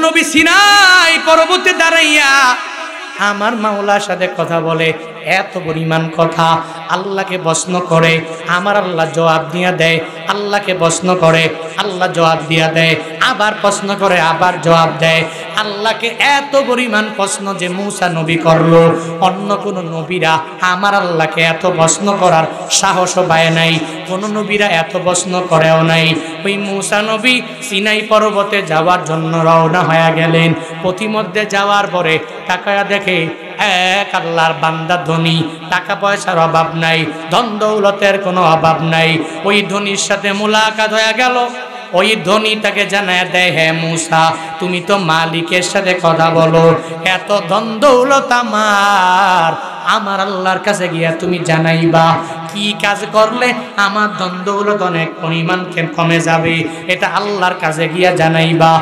নবী সিনাই পর্বতে দাঁড়াইয়া আমার মাওলার সাথে কথা বলে, এত পরিমাণ কথা। আল্লাহকে প্রশ্ন করে, আমার আল্লাহ জবাব দিয়া দেয়, আল্লাহকে প্রশ্ন করে, আল্লাহ জবাব দিয়া দেয়, আবার প্রশ্ন করে, আবার জবাব দেয়। আল্লাহকে এত পরিমাণ প্রশ্ন যে মূসা নবী করল। অন্য কোন নবীরা আমার আল্লাহকে এত প্রশ্ন করার সাহসও পায় নাই। কোন নবীরা এত প্রশ্ন করেও নাই। ওই মূসা নবী সিনাই পর্বতে যাওয়ার জন্য রওনা হয়ে গেলেন। প্রতিমধ্যে যাওয়ার পরে তাকায়া দেখে এক আল্লাহর বান্দা ধনী, টাকা পয়সার অভাব নাই, ধন দৌলতের কোনো অভাব নাই। ওই ধনীর সাথে মুলাকাত হয়ে গেল। ওই ধনী তাকে জানায় দেয় হ্যাঁ মুসা, তুমি তো মালিকের সাথে কথা বলো। এত ধন দৌলত আমার আমার আল্লাহর কাছে গিয়া তুমি জানাইবা। কি কাজ করলে আমার ধন দৌলত অনেক পরিমাণ কমে যাবে, এটা আল্লাহর কাছে গিয়া জানাইবা।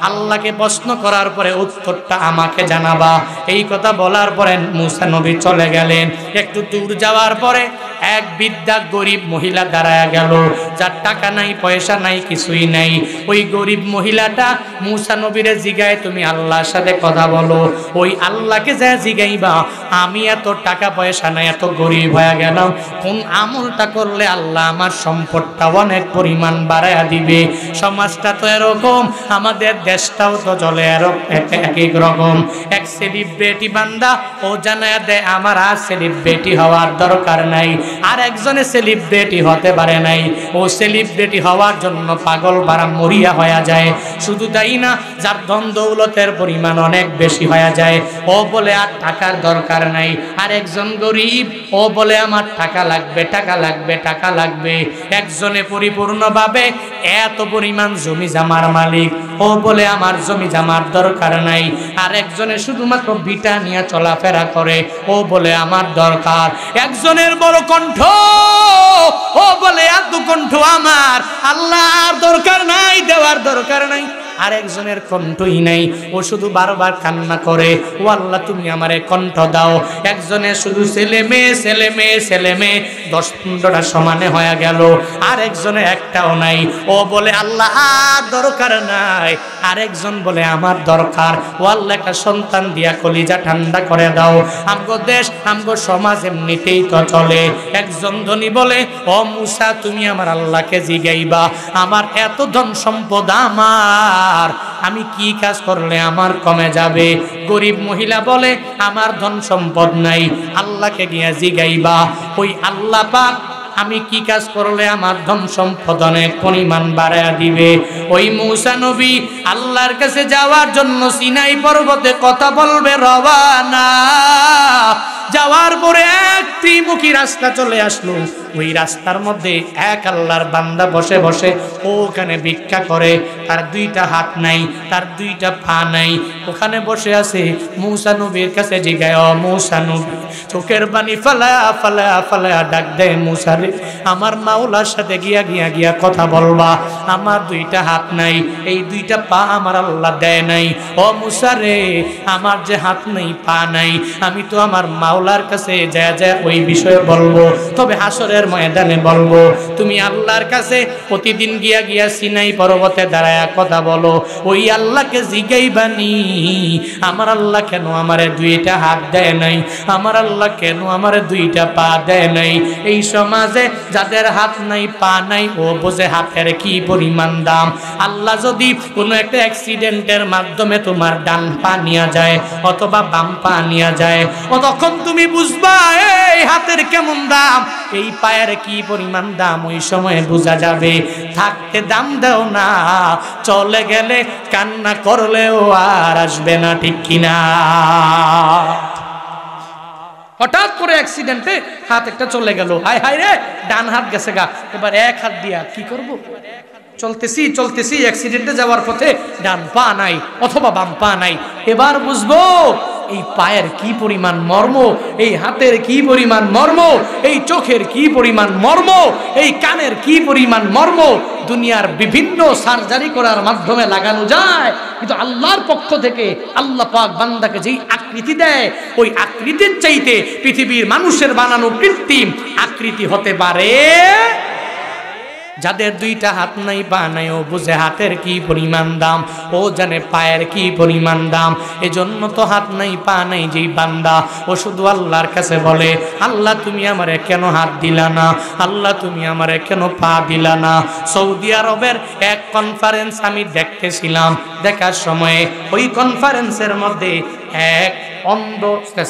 আল্লাহকে প্রশ্ন করার পরে উত্তরটা আমাকে জানাবা। এই কথা বলার পরে মুসা নবী চলে গেলেন। একটু দূর যাওয়ার পরে এক বিদ্যা গরিব মহিলা দাঁড়ায় গেল। যার টাকা নাই, পয়সা নাই, কিছুই নাই। ওই গরিব মহিলাটা মুসা নবীরে জিগায়, তুমি আল্লাহর সাথে কথা বলো। ওই আল্লাহকে যা জিগাইবা, আমি এত টাকা, পয়সা নাই, এত গরিব হয়ে গেলাম। কোন আমলটা করলে আল্লাহ আমার সম্পদটা অনেক পরিমাণ বাড়াইয়া দিবে? সমাজটা তো এরকম, আমাদের দেশটাও তো চলে এরকম এক এক রকম। এক সেলিব্রিটি বান্দা, ও জানায় দেয়, আমার আর সেলিব্রিটি হওয়ার দরকার নাই। আর একজনে সেলিব্রিটি হতে পারে নাই। ও সেলিব্রিটি হওয়ার জন্য পাগল বারা মরিয়া হয়ে যায়। শুধু তাই না, যার ধন দৌলতের পরিমাণ অনেক বেশি হয়ে যায়। ও বলে, আর টাকার দরকার নাই। আর একজন গরিব, ও বলে, আমার টাকা লাগবে টাকা লাগবে টাকা লাগবে। একজনে পরিপূর্ণভাবে এত পরিমাণ জমি জামার মালিক। ও বলে, আমার জমি জামার দরকার নাই। আর একজনে শুধুমাত্র বিটা নিয়ে চলাফেরা করে। ও বলে, আমার দরকার। একজনের বড় কণ্ঠ, ও বলে, আর দু কণ্ঠ আমার। আল্লাহ দরকার নাই, দেওয়ার দরকার নাই। আর একজনের কণ্ঠই নাই। ও শুধু বারবার কান্না করে ও আল্লাহ তুমি আমারে কণ্ঠ দাও। একজনে শুধু, ছেলে মেয়ে ছেলে মেয়ে ছেলে মেয়ে। দশ পনেরোটা সমানে হয়ে গেল। আর একজনে একটাও নাই। ও বলে, আল্লাহ, আর দরকার নাই। আর একজন বলে, আমার দরকার। ও আল্লাহ একটা সন্তান দিয়া কলিজা ঠান্ডা করে দাও। আমগো দেশ, আমগো সমাজ এমনিতেই তো চলে। একজন ধনী বলে, ও মুসা, তুমি আমার আল্লাহকে জিগাইবা। আমার এত ধন সম্পদ আমার। আমি কি কাজ করলে আমার কমে যাবে? গরিব মহিলা বলে, আমার ধন সম্পদ নাই, আল্লাহকে গিয়া জিগাইবা। ওই আল্লাহ পাক, আমি কি কাজ করলে আমার ধন সম্পদ অনেক পরিমাণ বাড়ায়া দিবে? ওই মৌসা নবী আল্লাহর কাছে যাওয়ার জন্য সিনাই পর্বতে কথা বলবে রবানা যাওয়ার পরে এক ত্রিমুখী রাস্তা চলে আসলো। ওই রাস্তার মধ্যে এক আল্লাহর বান্দা বসে বসে ওখানে ভিক্ষা করে। তার দুইটা হাত নাই, তার দুইটা পা নাই। ওখানে বসে আছে মৌসা নবীর কাছে জিগায় ও মৌসা নবী, চোখের পানি ফালায়া ফালায়া ফালায়া ডাক দেয় মৌসারে আমার মাওলার সাথে গিয়া গিয়া গিয়া কথা বলবা। আমার দুইটা হাত নাই, এই দুইটা পা আমার আল্লাহ দেয় নাই। ও মুসারে আমার যে হাত নেই, পা নাই। আমি তো আমার মাওলার কাছে যা যা ওই বিষয়ে বলব, তবে হাসরের ময়দানে বলব, তুমি আল্লাহর কাছে প্রতিদিন গিয়া গিয়া সিনাই পর্বতে দাঁড়ায়া কথা বলো, ওই আল্লাহকে জিগাইবানি আমার আল্লাহ কেন আমারে দুইটা হাত দেয় নাই? আমার আল্লাহ কেন আমারে দুইটা পা দেয় নাই? এই সমাজে যাদের হাত নাই, পা নাই, ও বোঝে হাতের কি পরিমাণ দাম? আল্লাহ যদি কোনো একটা অ্যাক্সিডেন্টের মাধ্যমে তোমার ডান পা নিয়ে যায়, অথবা বাম পা নিয়ে যায় তখন তুমি বুঝবা এই হাতের কেমন দাম? এই পায়ের কি পরিমাণ দাম? ওই সময় বোঝা যাবে, থাকতে দাম দাও না। চলে গেলে কান্না করলেও আর আসবে না, ঠিক কিনা? হঠাৎ করে অ্যাক্সিডেন্টে হাত একটা চলে গেল। হায় হায় রে, ডান হাত গেছে গা। এবার এক হাত দিয়া কি করব? চলতেছি চলতেছি অ্যাক্সিডেন্টে যাওয়ার পথে ডান পা নাই অথবা বাম পা নাই। এবার বুঝব এই পায়ের কি পরিমাণ মর্ম? এই হাতের কি পরিমাণ মর্ম? এই চোখের কি পরিমাণ মর্ম? এই কানের কি পরিমাণ মর্ম? দুনিয়ার বিভিন্ন সার্জারি করার মাধ্যমে লাগানো যায়। কিন্তু আল্লাহর পক্ষ থেকে আল্লাহ পাক বান্দাকে যেই আকৃতি দেয়, ওই আকৃতির চাইতে পৃথিবীর মানুষের বানানো কৃত্রিম আকৃতি হতে পারে যাদের দুইটা হাত নাই পা নাই, ও বুঝে হাতের কি পরিমাণ দাম, ও জানে পায়ের কি পরিমাণ দাম। এজন্য তো হাত নাই, পা নাই যেই বান্দা। ও শুধু আল্লাহর কাছে বলে, আল্লাহ, তুমি আমারে কেন হাত দিলা না? আল্লাহ, তুমি আমারে কেন পা দিলা না? সৌদি আরবের এক কনফারেন্স আমি দেখতেছিলাম। দেখার সময়ে ওই কনফারেন্সের মধ্যে এক অন্ধ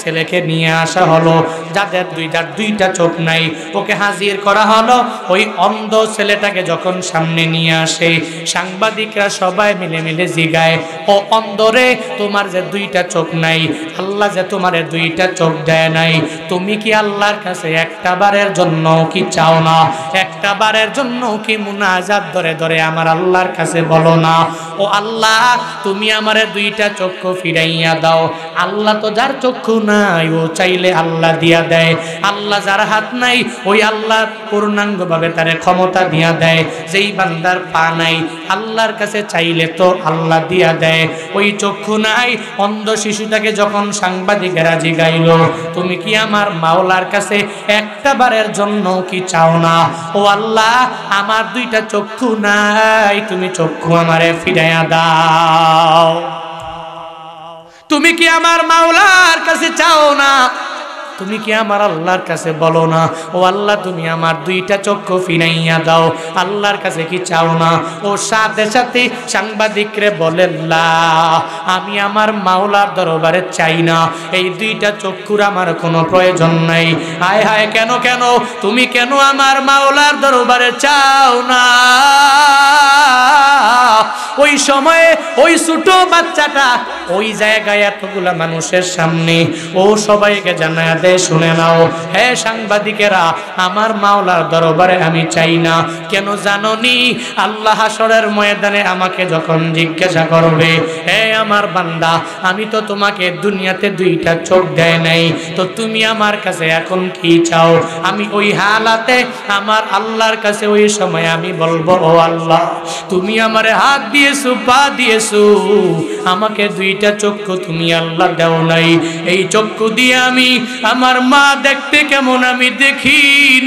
ছেলেকে নিয়ে আসা হলো। যাদের দুইটার দুইটা চোখ নাই। ওকে হাজির করা হলো। ওই অন্ধ ছেলেটাকে যখন সামনে নিয়ে আসে, সাংবাদিকরা সবাই মিলে মিলে জিগায়, ও অন্ধরে তোমার যে দুইটা চোখ নাই, আল্লাহ যে তোমার দুইটা চোখ দেয় নাই, তুমি কি আল্লাহর কাছে একটা বারের জন্য কি চাও না? একটা বারের জন্য কি মুনাজাত ধরে ধরে আমার আল্লাহর কাছে বলো না? ও আল্লাহ, তুমি আমার দুইটা চক্ষু ফিরাইয়া দাও। আল্লাহ তো যার চক্ষু নাই, ও চাইলে আল্লাহ দিয়া দেয়। আল্লাহ যার হাত নাই, ওই আল্লাহ পূর্ণাঙ্গভাবে তার ক্ষমতা দিয়া দেয়। যেই বান্দার পা নাই আল্লাহর কাছে চাইলে তো আল্লাহ দিয়া দেয়। ওই চক্ষু নাই, অন্ধ শিশুটাকে যখন সাংবাদিকেরা জিগাইল তুমি কি আমার মাওলার কাছে একটা বারের জন্য কি চাও না? ও আল্লাহ, আমার দুইটা চক্ষু নাই, তুমি চক্ষু আমারে ফিরাইয়া দাও। তুমি কি আমার মাওলার কাছে চাও না? তুমি কি আমার আল্লাহর কাছে বলো না? ও আল্লাহ, তুমি আমার দুইটা চক্ষু ফিনাইয়া দাও। আল্লাহর কাছে কি চাও না? ও সাথে সাথে সাংবাদিকরে বলে আমি আমার মাওলার দরবারে চাই না। এই দুইটা চক্ষুর আমার কোনো প্রয়োজন নাই। হায় হায়, কেন কেন? তুমি কেন আমার মাওলার দরবারে চাও না? ওই সময়ে ওই ছোট বাচ্চাটা ওই জায়গায় এতগুলা মানুষের সামনে ও সবাইকে জানায় দেয় শুনে নাও। হে সাংবাদিকেরা, আমার মাওলার দরবারে আমি চাই না। কেন জাননি আল্লাহ হাসরের ময়দানে আমাকে যখন জিজ্ঞাসা করবে, হে আমার বান্দা, আমি তো তোমাকে দুনিয়াতে দুইটা চোখ দেয় নাই, তো তুমি আমার কাছে এখন কি চাও? আমি ওই হালাতে আমার আল্লাহর কাছে ওই সময় আমি বলব, ও আল্লাহ, তুমি আমারে হাত দিয়েছ, পা দিয়েছ, আমাকে দুইটা চক্ষু তুমি আল্লাহ দেও নাই। এই চক্ষু দিয়ে আমি আমার মা দেখতে কেমন আমি দেখি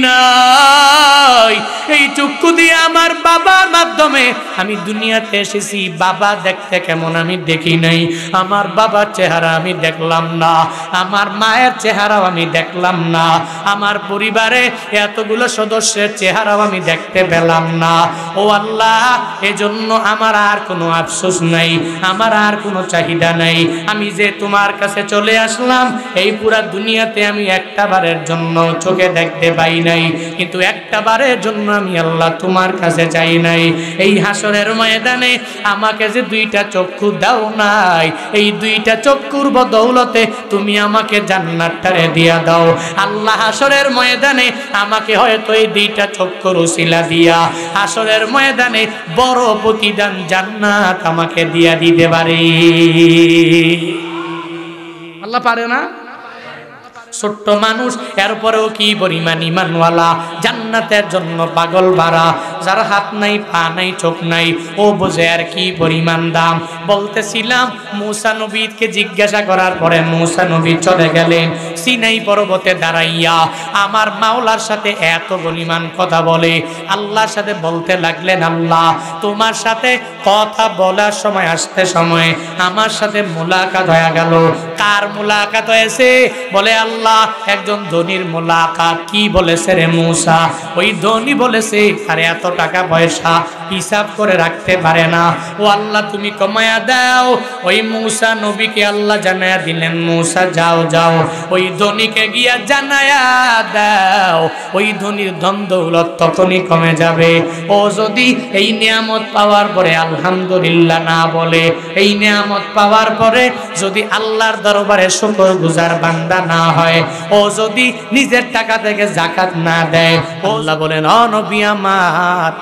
নাই। এই চক্ষু দিয়ে আমার বাবার মাধ্যমে আমি দুনিয়াতে এসেছি, বাবা দেখতে কেমন আমি দেখি নাই। আমার বাবার চেহারা আমি দেখলাম না, আমার মায়ের চেহারাও আমি দেখলাম না, আমার পরিবারে এতগুলো সদস্যের চেহারাও আমি দেখতে পেলাম না। ও আল্লাহ, এজন্য আমার আর কোনো আফসোস নাই, আমার আর কোনো চাহিদা নাই। আমি যে তোমার কাছে চলে আসলাম, এই পুরা দুনিয়াতে আমি একটা বারের জন্য চোখে দেখতে পাই নাই, কিন্তু একটা বারের জন্য আমি আল্লাহ তোমার কাছে চাই নাই। এই হাসরের ময়দানে আমাকে যে দুইটা চক্ষু দাও নাই, এই দুইটা চক্ষুর বদৌলতে তুমি আমাকে জান্নাতটারে দিয়া দাও। আল্লাহ হাসরের ময়দানে আমাকে হয়তো এই দুইটা চক্ষুর উসিলা দিয়া, হাসরের ময়দানে বড় প্রতিদান জান্নাত আমাকে দিয়া দিতে পারে। আল্লাহ পারে না? ছোট্ট মানুষ এরপরেও কি পরিমাণ ইমানওয়ালা? জান্নাতের জন্য পাগল ভাড়া। যার হাত নাই, পা নাই, চোখ নাই, ও বোঝে আর কি পরিমাণ দাম। বলতেছিলাম, মূসা নবীকে জিজ্ঞাসা করার পরে মূসা নবী চলে গেলেন, সিনাই পর্বতে দাঁড়াইয়া আমার মাওলার সাথে এত পরিমাণ কথা বলে, আল্লাহর সাথে বলতে লাগলেন, আল্লাহ, তোমার সাথে কথা বলার সময় আসতে সময় আমার সাথে মোলাকাত হয়ে গেল। কার মোলাকাত হয়েছে? বলে, আল্লাহ, একজন ধনির মোলাকাত। কি বলেছে রে মূসা? ওই ধনী বলেছে, আরে এত টাকা পয়সা হিসাব করে রাখতে পারে না। ও আল্লাহ, তুমি কমায়া দাও। ওই মূসা নবীকে আল্লাহ জানায়া দিলেন, মূসা, যাও যাও। ওই ধনীকে গিয়া জানায়া দাও। ওই ধনীর ধন দৌলত তখনই কমে যাবে। ও যদি এই নিয়ামত পাওয়ার পরে আলহামদুলিল্লাহ না বলে, এই নিয়ামত পাওয়ার পরে যদি আল্লাহর দরবারে শুকর গুজার বান্দা না হয়, ও যদি নিজের টাকা থেকে জাকাত না দেয়, আল্লাহ বলেন, অ নবী আমার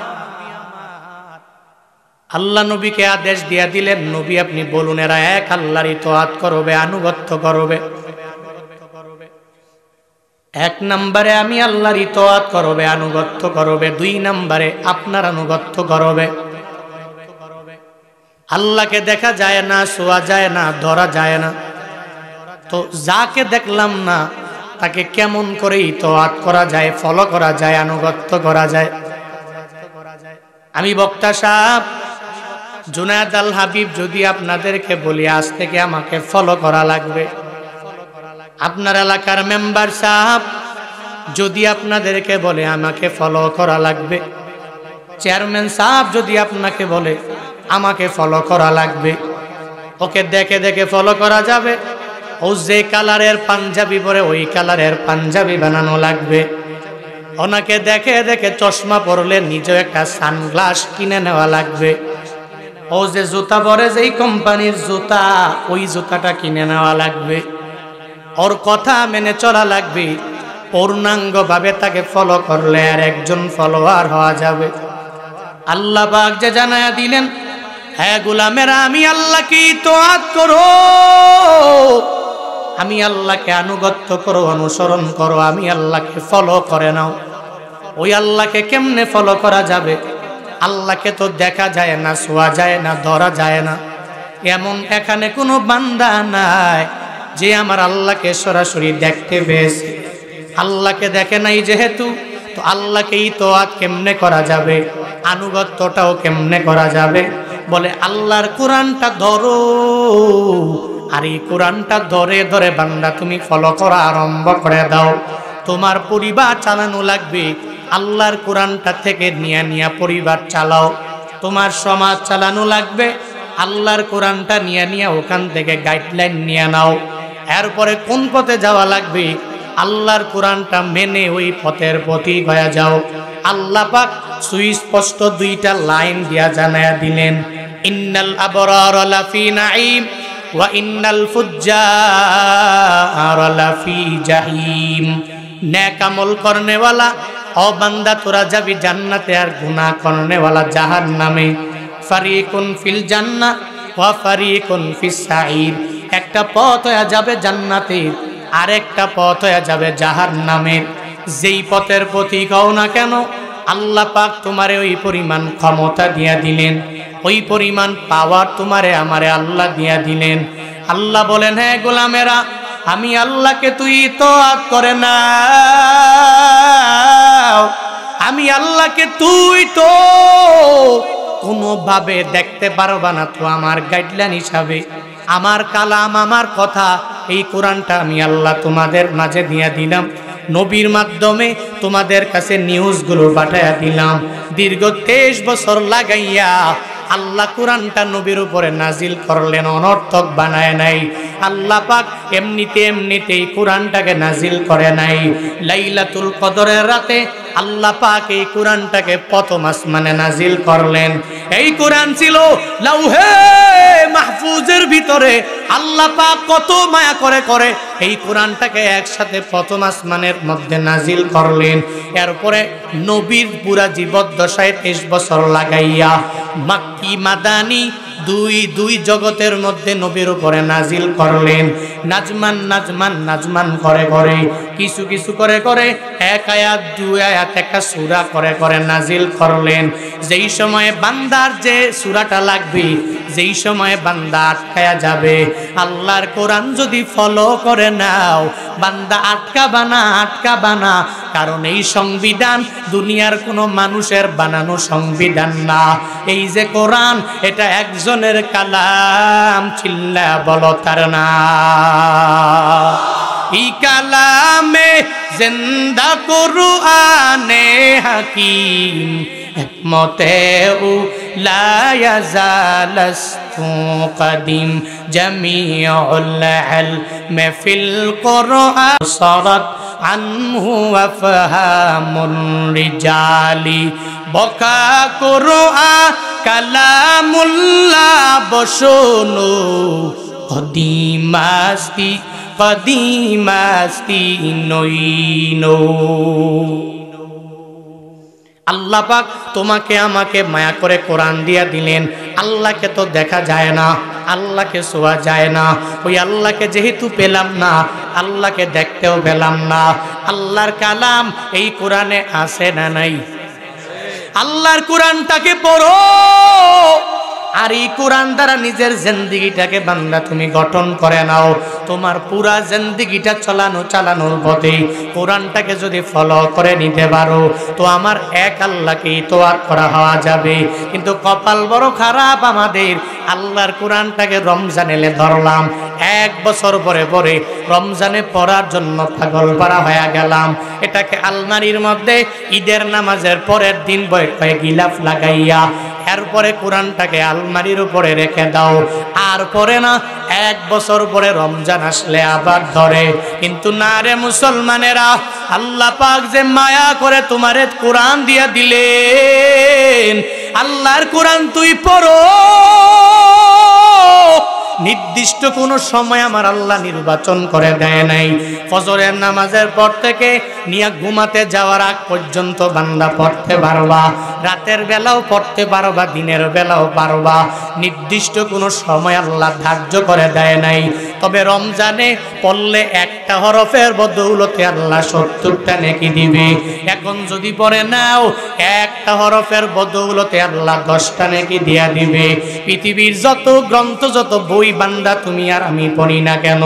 আল্লাহ নবীকে আদেশ দিয়া দিলেন, নবী, আপনি বলুন, এরা এক আল্লাহর ইতোয়াত করবে, আনুগত্য করবে? এক নম্বরে, আমি আল্লাহর ইতোয়াত করবে, আনুগত্য করবে। দুই নম্বরে, আপনার আনুগত্য করবে। আল্লাহকে দেখা যায় না, শোয়া যায় না, ধরা যায় না। তো যাকে দেখলাম না, তাকে কেমন করে ইতোয়াত করা যায়, ফলো করা যায়, আনুগত্য করা যায়? আমি বক্তা সাহেব, জুনায়দ আল হাবিব যদি আপনাদেরকে বলি, আজ থেকে আমাকে ফলো করা লাগবে। আপনার এলাকার মেম্বার সাহেব যদি আপনাদেরকে বলে, আমাকে ফলো করা লাগবে। চেয়ারম্যান সাহেব যদি আপনাকে বলে, আমাকে ফলো করা লাগবে। ওকে দেখে দেখে ফলো করা যাবে। ও যে কালারের পাঞ্জাবি পরে, ওই কালারের পাঞ্জাবি বানানো লাগবে। ওনাকে দেখে দেখে চশমা পরলে নিজেও একটা সানগ্লাস কিনে নেওয়া লাগবে। ও যে জুতা পরে, যেই কোম্পানির জুতা, ওই জুতাটা কিনে নেওয়া লাগবে। ওর কথা মেনে চলা লাগবে। পূর্ণাঙ্গভাবে তাকে ফলো করলে আর একজন ফলোয়ার হওয়া যাবে। আল্লাহ পাক যে জানায়া দিলেন হ্যাঁ গুলামেরা, আমি আল্লাহকে তোয়াত করো আমি আল্লাহকে আনুগত্য করো, অনুসরণ করো, আমি আল্লাহকে ফলো করে নাও। ওই আল্লাহকে কেমনে ফলো করা যাবে? আল্লাহকে তো দেখা যায় না, শোয়া যায় না, ধরা যায় না। এমন এখানে কোনো বান্দা নাই যে আমার আল্লাহকে সরাসরি দেখতে পেয়েছে। আল্লাহকে দেখে নাই যেহেতু, তো আল্লাহকেই তো আর কেমনে করা যাবে? আনুগত্যটাও কেমনে করা যাবে? বলে, আল্লাহর কোরআনটা ধরো। আর এই কোরআনটা ধরে ধরে বান্দা তুমি ফলো করা আরম্ভ করে দাও। তোমার পরিবার চালানো লাগবে। আল্লাহর কোরআনটা থেকে নিয়ে নিয়ে পরিবার চালাও। তোমার সমাজ চালানো লাগবে। আল্লাহর কোরআনটা নিয়ে নিয়ে ওখান থেকে গাইডলাইন নিয়ে নাও। এরপরে কোন পথে যাওয়া লাগবে? আল্লাহর কোরআনটা মেনে ওই পথের প্রতি হয়ে যাও। আল্লাহ পাক সুস্পষ্ট দুইটা লাইন দিয়া জানায়া দিলেন, ইন্নাল আবরার লাফি নাঈম ওয়া ইন্নাল ফুজ্জার লাফি জাহিম। নেক আমল করনেওয়ালা, ও বান্দা, তোরা যাবি জান্নাতে আর গুনাহ করনেওয়ালা জাহান্নামে। ফারিকুন ফিল জান্নাহ ওয়া ফারিকুন ফিস সাঈর একটা পথ হয়ে যাবে জান্নাতে আর একটা পথ হয়ে যাবে জাহান্নামের যেই পথের প্রতীক হও না কেন, আল্লাহ পাক তোমারে ওই পরিমাণ ক্ষমতা দিয়া দিলেন। ওই পরিমাণ পাওয়ার তোমারে আমারে আল্লাহ দিয়া দিলেন। আল্লাহ বলেন হ্যাঁ গোলামেরা, আমি আল্লাহকে তুই তো করে না আমি আল্লাহকে তুই তো কোনোভাবে দেখতে পারবা না তো আমার গাইডলাইন হিসাবে। আমার কালাম, আমার কথা, এই কোরআনটা আমি আল্লাহ তোমাদের মাঝে দিয়ে দিলাম। নবীর মাধ্যমে তোমাদের কাছে নিউজগুলো পাঠাইয়া দিলাম। দীর্ঘ তেইশ বছর লাগাইয়া আল্লাহ কোরআনটা নবীর উপরে নাজিল করলেন, অনর্থক বানায় নাই। আল্লাহ পাক এমনিতে এমনিতেই কোরআনটাকে নাজিল করে নাই। লাইলাতুল কদরের রাতে আল্লাহ পাক এই কোরআনটাকে প্রথম আসমানে নাজিল করলেন। এই কোরআন ছিল লাউহে মাহফুজের ভিতরে আল্লাহ কত মায়া করে করে এই কোরআনটাকে একসাথে প্রথম আসমানের মধ্যে নাজিল করলেন। এরপরে নবীর পুরা জীবদ্দশায় তেইশ বছর লাগাইয়া, মাক্কি মাদানি দুই দুই জগতের মধ্যে নবীর উপরে নাজিল করলেন। নাজমান নাজমান নাজমান করে করে। কিছু কিছু করে করে। এক আয়াত, দুই আয়াত একটা সুরা করে করে নাজিল করলেন। যেই সময়ে বান্দার যে সুরাটা লাগবে, যেই সময়ে বান্দা আটকায়া যাবে, আল্লাহর কোরআন যদি ফলো করে নাও, বান্দা আটকা বানা আটকা বানা কারণ এই সংবিধান দুনিয়ার কোনো মানুষের বানানো সংবিধান না। এই যে কোরআন, এটা একজনের কালাম চিল্লা বলো তার না। এই কালামে জিন্দা করু আনে হাকিম মতে উ লায়াজালস্তু কদিম জমিউল ইলম ফিল কুরআন সারাত আনহু আফহামুর রিজালি বকা কুরআন কালামুল্লাহ বসনো। কদিমাস্তি কদিমাস্তি নইনো। আল্লাহ পাক তোমাকে আমাকে মায়া করে কোরআন দিয়া দিলেন। আল্লাহকে তো দেখা যায় না, আল্লাহকে শোয়া যায় না। ওই আল্লাহকে যেহেতু পেলাম না, আল্লাহকে দেখতেও পেলাম না। আল্লাহর কালাম এই কোরআনে আছে না নাই? আল্লাহর কোরআনটাকে পড়ো। আর এই কোরআন দ্বারা নিজের জেন্দিগিটাকে বান্দা তুমি গঠন করে নাও। তোমার পুরা জেন্দিগিটা চালানো চালানোর পথে কোরআনটাকে যদি ফলো করে নিতে পারো, তো আমার এক আল্লাহকেই তো আর করা হওয়া যাবে। কিন্তু কপাল বড় খারাপ আমাদের। আল্লাহর কোরআনটাকে রমজান এলে ধরলাম। এক বছর পরে পরে রমজানে পড়ার জন্য পাগল পাড়া হয়ে গেলাম। এটাকে আলমারির মধ্যে ঈদের নামাজের পরের দিন বয় গিলাফ লাগাইয়া এরপরে কোরআনটাকে আলমারির উপরে রেখে দাও। আর পরে না, এক বছর পরে রমজান আসলে আবার ধরে। কিন্তু না রে মুসলমানেরা, আল্লাহ পাক যে মায়া করে তোমারে কোরআন দিয়া দিলে আল্লাহর কোরআন তুই পড়ো। নির্দিষ্ট কোনো সময় আমার আল্লাহ নির্বাচন করে দেয় নাই। ফজরের নামাজের পর থেকে নিয়ে ঘুমাতে যাওয়ার আগ পর্যন্ত বান্দা পড়তে পারবা, রাতের বেলাও পড়তে পারবা, দিনের বেলাও পারবা। নির্দিষ্ট কোনো সময় আল্লাহ ধার্য করে দেয় নাই। তবে রমজানে পড়লে একটা হরফের বদৌলতে আল্লাহ সত্তরটা নেকি দিবে। এখন যদি পড়ে নাও, একটা হরফের বদৌলতে আল্লাহ দশটা নেকি দিয়া দিবে। পৃথিবীর যত গ্রন্থ, যত বই বান্দা তুমি আর আমি পড়ি না কেন?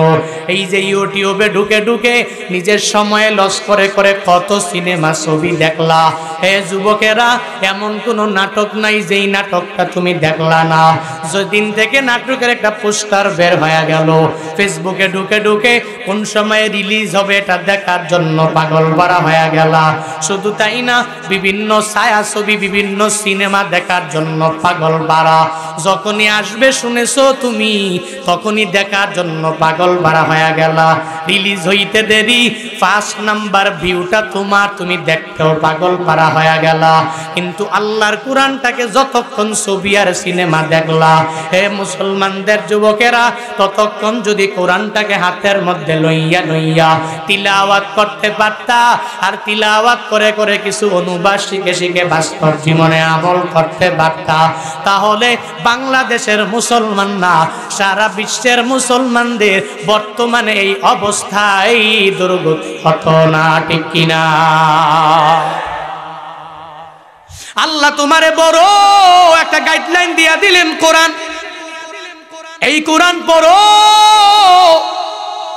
এই যে ইউটিউবে ঢুকে ঢুকে নিজের সময়ে লস করে করে কত সিনেমা ছবি দেখলা। হে যুবকেরা, এমন কোনো নাটক নাই যেই নাটকটা তুমি দেখলা না। যেদিন থেকে নাটকের একটা পোস্টার বের হয়ে গেল, ফেসবুকে ঢুকে ঢুকে কোন সময়ে রিলিজ হবে এটা দেখার জন্য পাগল পারা হয়ে গেল। শুধু তাই না, বিভিন্ন ছায়া ছবি বিভিন্ন সিনেমা দেখার জন্য পাগল বাড়া যখনই আসবে শুনেছো তুমি, তখনই দেখার জন্য পাগল বাড়া হয়ে গেল। রিলিজ হইতে দেরি, ফার্স্ট নাম্বার ভিউটা তোমার, তুমি দেখতেও পাগল পারা। হয়ে গেল। কিন্তু আল্লাহর কোরআনটাকে যতক্ষণ ছবি আর সিনেমা দেখলা, হে মুসলমানদের যুবকেরা, ততক্ষণ যদি কোরআনটাকে হাতের মধ্যে লইয়া লইয়া তিলাওয়াত করতে পারতা, আর তিলাওয়াত করে করে কিছু অনুবাদ শিখে শিখে বাস্তব জীবনে আমল করতে পারতা, তাহলে বাংলাদেশের মুসলমান না সারা বিশ্বের মুসলমানদের বর্তমানে এই অবস্থায় দুর্গতি হতো না, ঠিক কিনা? আল্লাহ তোমারে বড় একটা গাইডলাইন দিয়া দিলেন কোরআন। এই কোরআন পড়ো।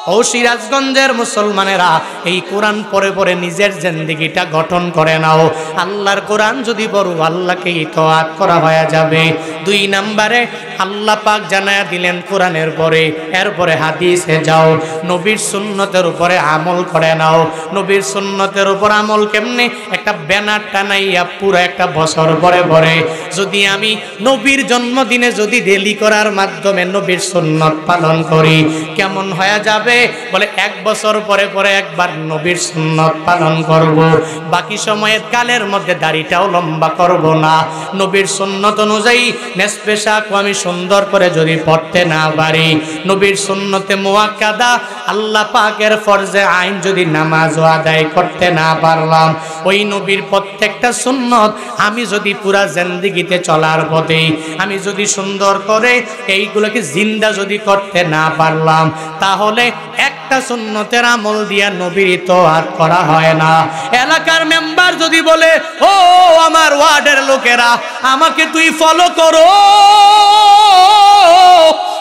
ও সিরাজগঞ্জের মুসলমানেরা, এই কোরআন পরে পরে নিজের জিন্দিগিটা গঠন করে নাও। আল্লাহর কোরআন যদি বড় আল্লাহকে ইতোয়াত করা হয়ে যাবে। দুই নাম্বারে, আল্লাহ পাক জানায়া দিলেন কোরআনের পরে, এরপরে হাদিসে যাও। নবীর সুন্নতের উপরে আমল করে নাও। নবীর সুন্নতের উপর আমল কেমনে? একটা ব্যানার টানাইয়া পুরো একটা বছর পরে পরে। যদি আমি নবীর জন্মদিনে যদি ডেলি করার মাধ্যমে নবীর সুন্নত পালন করি, কেমন হয়ে যাবে? বলে এক বছর পরে পরে একবার নবীর সুন্নত পালন করব। বাকি সময়ের কালের মধ্যে দাড়িটাও লম্বা করব না। নবীর সুন্নত অনুযায়ী নেসপেশাক আমি সুন্দর করে যদি পড়তে না পারি, নবীর সুন্নতে মোয়াক্কাদা আল্লাহ পাকের ফরজে আইন যদি নামাজ আদায় করতে না পারলাম, ওই নবীর প্রত্যেকটা সুন্নত আমি যদি পুরা জিন্দিগিতে চলার পথে, আমি যদি সুন্দর করে এইগুলোকে জিন্দা যদি করতে না পারলাম, তাহলে একটা সুন্নতের আমল দিয়া নবীর তো আর করা হয় না। এলাকার মেম্বার যদি বলে, ও, আমার ওয়ার্ডের লোকেরা, আমাকে তুই ফলো করো।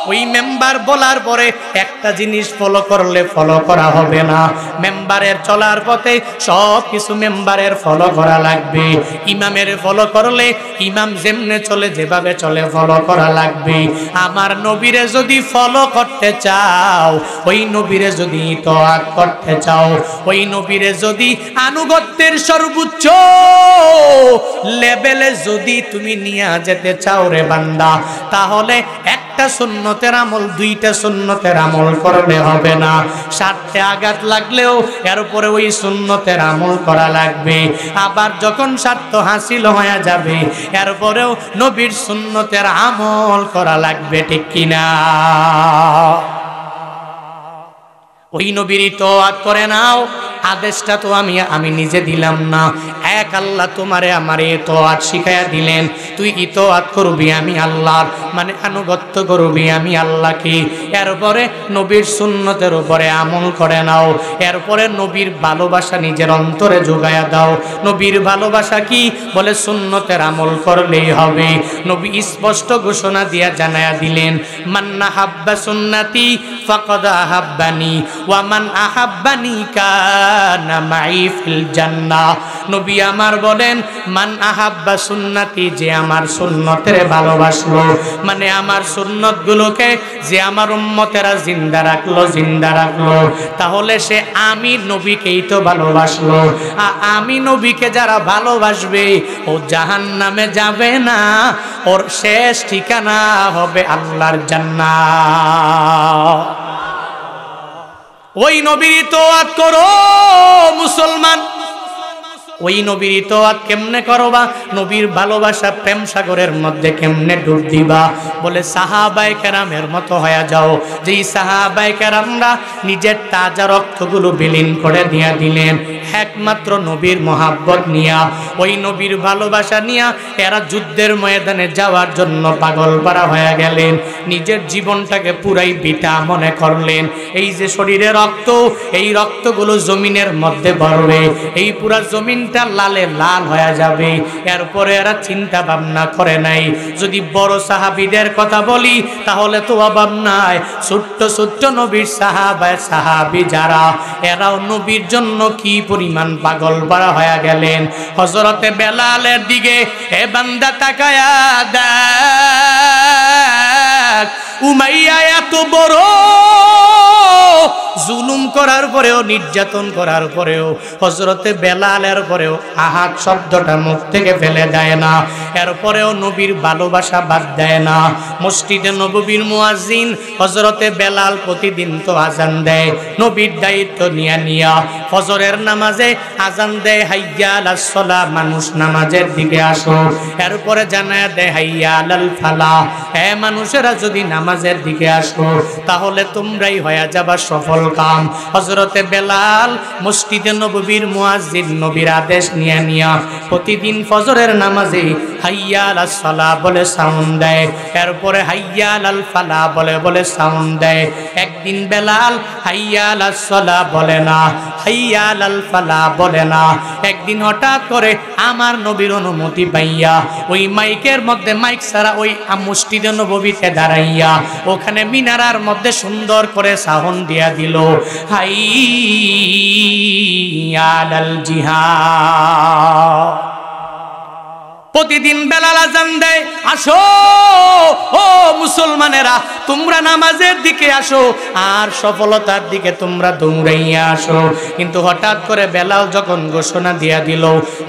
ওই মেম্বার বলার পরে একটা জিনিস ফলো করলে ফলো করা হবে না। মেম্বারের চলার পথে সব কিছু মেম্বারের ফলো করা লাগবে। ইমামের ফলো করলে, ইমাম যেমনে চলে, যেভাবে চলে ফলো করা লাগবে। আমার নবীরে যদি ফলো করতে চাও, ওই নবীরে যদি তোয়াত করতে চাও, ওই নবীরে যদি আনুগত্যের সর্বোচ্চ লেভেলে যদি তুমি নিয়ে যেতে চাও রে বান্দা, তাহলে একটা সুন্নতের আমল, দুইটা সুন্নতের আমল করলে হবে না। সাতটে আঘাত লাগলেও এর উপরে ওই সুন্নতের আমল করা লাগবে। আবার যখন স্বার্থ হাসিল হয়ে যাবে এরপরেও নবীর সুন্নতের আমল করা লাগবে, ঠিক কিনা? ওই নবীর তো করে নাও। আদেশটা তো আমি আমি নিজে দিলাম না। এক আল্লাহ তোমারে আমারে ইতোয়াত শিখাইয়া দিলেন, তুই ইতোয়াত করবি আমি আল্লাহর মানে আনুগত্য করবি আমি আল্লাহকে। এরপরে নবীর সুন্নতের উপরে আমল করে নাও, এরপরে নবীর ভালোবাসা নিজের অন্তরে যোগায়া দাও। নবীর ভালোবাসা কি? বলে সুন্নতের আমল করলেই হবে। নবী স্পষ্ট ঘোষণা দিয়া জানায়া দিলেন মান্না হাব্বা সুন্নাতি ফাকাদ আহাব্বানি, ওয়া মান আহাব্বানি নবী আমার বলেন, মান আহাব্বা সুন্নাতি, যে আমার সুন্নতের ভালোবাসলো মানে আমার সুন্নত গুলোকে যে আমার উম্মতেরা জিন্দা রাখল জিন্দা রাখল, তাহলে সে আমি নবীকেই তো ভালোবাসলো। আমি নবীকে যারা ভালোবাসবে, ও জাহান নামে যাবে না, ওর শেষ ঠিকানা হবে আল্লাহর জান্নাত ওই নবীর তোয়াত করো মুসলমান। ওই নবীর ইতোয়াত কেমনে করবা? নবীর ভালোবাসা প্রেম সাগরের মধ্যে কেমনে ডুব দিবা? বলে সাহাবাই কেরামের মতো হয়ে যাও। যেই সাহাবাই কেরামরা নিজের তাজা রক্তগুলো বিলীন করে দিয়া দিলেন, একমাত্র নবীর মহাব্বত নিয়া। ওই নবীর ভালোবাসা নিয়া এরা যুদ্ধের ময়দানে যাওয়ার জন্য পাগল পারা হয়ে গেলেন। নিজের জীবনটাকে পুরাই বিটা মনে করলেন। এই যে শরীরে রক্ত, এই রক্তগুলো জমিনের মধ্যে ভরবে। এই পুরা জমিনটা লালে লাল হয়ে যাবে। এরপরে এরা চিন্তা ভাবনা করে নাই। যদি বড় সাহাবিদের কথা বলি, তাহলে তো অভাব নাই। ছোট্ট ছোট্ট নবীর সাহাবায় সাহাবি যারা, এরাও নবীর জন্য কি পরিমাণ পাগল পারা হয়ে গেলেন। হজরতে বেলালের দিকে, এ বান্দা তাকায়া দেখ উমাইয়া এত বড়। জুলুম করার পরেও, নির্যাতন করার পরেও হজরতে বেলালের পরেও আহাত শব্দটা মুখ থেকে ফেলে দেয় না। এরপরেও নবীর ভালোবাসা বাদ দেয় না। মসজিদে নবীর মুয়াজিন হজরতে বেলাল প্রতিদিন তো আজান দেয়, নবীর দায়িত্ব নিয়া নিয়া। ফজরের নামাজে আজান দেয়, হাইয়া আলাসলা মানুষ নামাজের দিকে আসো। এরপরে জানায় দেয়, হাইয়া আলাল ফালা হ্যাঁ মানুষেরা যদি নামাজের দিকে আসো, তাহলে তোমরাই হয়ে যাবা সফল কাম। হজরতে বেলাল মসজিদে নবীর মুয়াজ্জিন নবীর আদেশ নিয়ে নিয়া প্রতিদিন ফজরের নামাজে হাইয়া আলাস সালা বলে সাউন্ড দেয়, এরপরে হাইয়া আল ফালা বলে বলে সাউন্ড দেয়। একদিন বেলাল হাইয়া আলাস সালা বলে না হাইয়া আল ফালা বলে না। একদিন হঠাৎ করে আমার নবীর অনুমতি পাইয়া ওই মাইকের মধ্যে মাইক ছাড়া ওই মসজিদে নবীতে দাঁড়াইয়া ওখানে মিনারার মধ্যে সুন্দর করে সাহন দিয়া দিল। হাই আলাল জিহাদ। প্রতিদিন বেলাল আজান দেয়, আসো, ও মুসলমানেরা, তোমরা নামাজের দিকে আসো, আর সফলতার দিকে তোমরা দৌড়াইয়া আসো। কিন্তু হঠাৎ করে বেলাল যখন ঘোষণা দিয়া দিল,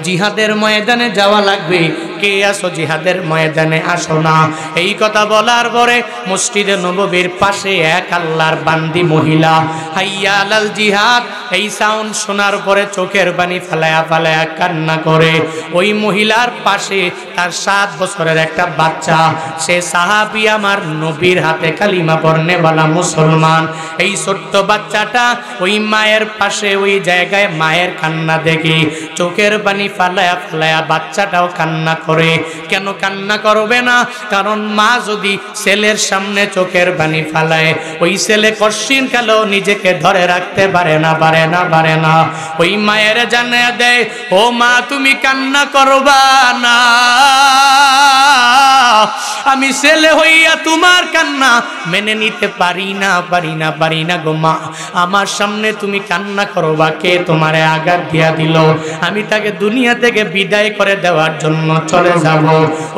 জিহাদের ময়দানে যাওয়া লাগবে, কে আসো জিহাদের ময়দানে আসো না। এই কথা বলার পরে মসজিদে নববীর পাশে এক আল্লাহর বান্দি মহিলা হাইয়া আলাল জিহাদ, এই সাউন্ড শোনার পরে চোখের বাণী ফেলায়া ফেলায়া কান্না করে। ওই মহিলার পাশে তার সাত বছরের একটা বাচ্চা। সে সাহাবি আমার নবীর হাতে কালিমা পড়নেওয়ালা মুসলমান। এই ছোট্ট বাচ্চাটা ওই মায়ের পাশে, ওই জায়গায় মায়ের কান্না দেখে। চোখের পানি ফালায়া ফালায়া বাচ্চাটাও কান্না করে। কেন কান্না করবে না? কারণ মা যদি ছেলের সামনে চোখের পানি ফালায়, ওই ছেলে কশিন কালেও নিজেকে ধরে রাখতে পারে না পারে না পারে না। ওই মায়ের জানা দেয়, ও মা, তুমি কান্না করবা না। আমি ছেলে হইয়া তোমার কান্না মেনে নিতে পারি না পারি না পারি না গো মা। আমার সামনে তুমি কান্না করবা, কে তোমারে আঘাত দিয়া দিল? আমি তাকে দুনিয়া থেকে বিদায় করে দেওয়ার জন্য চলে যাব।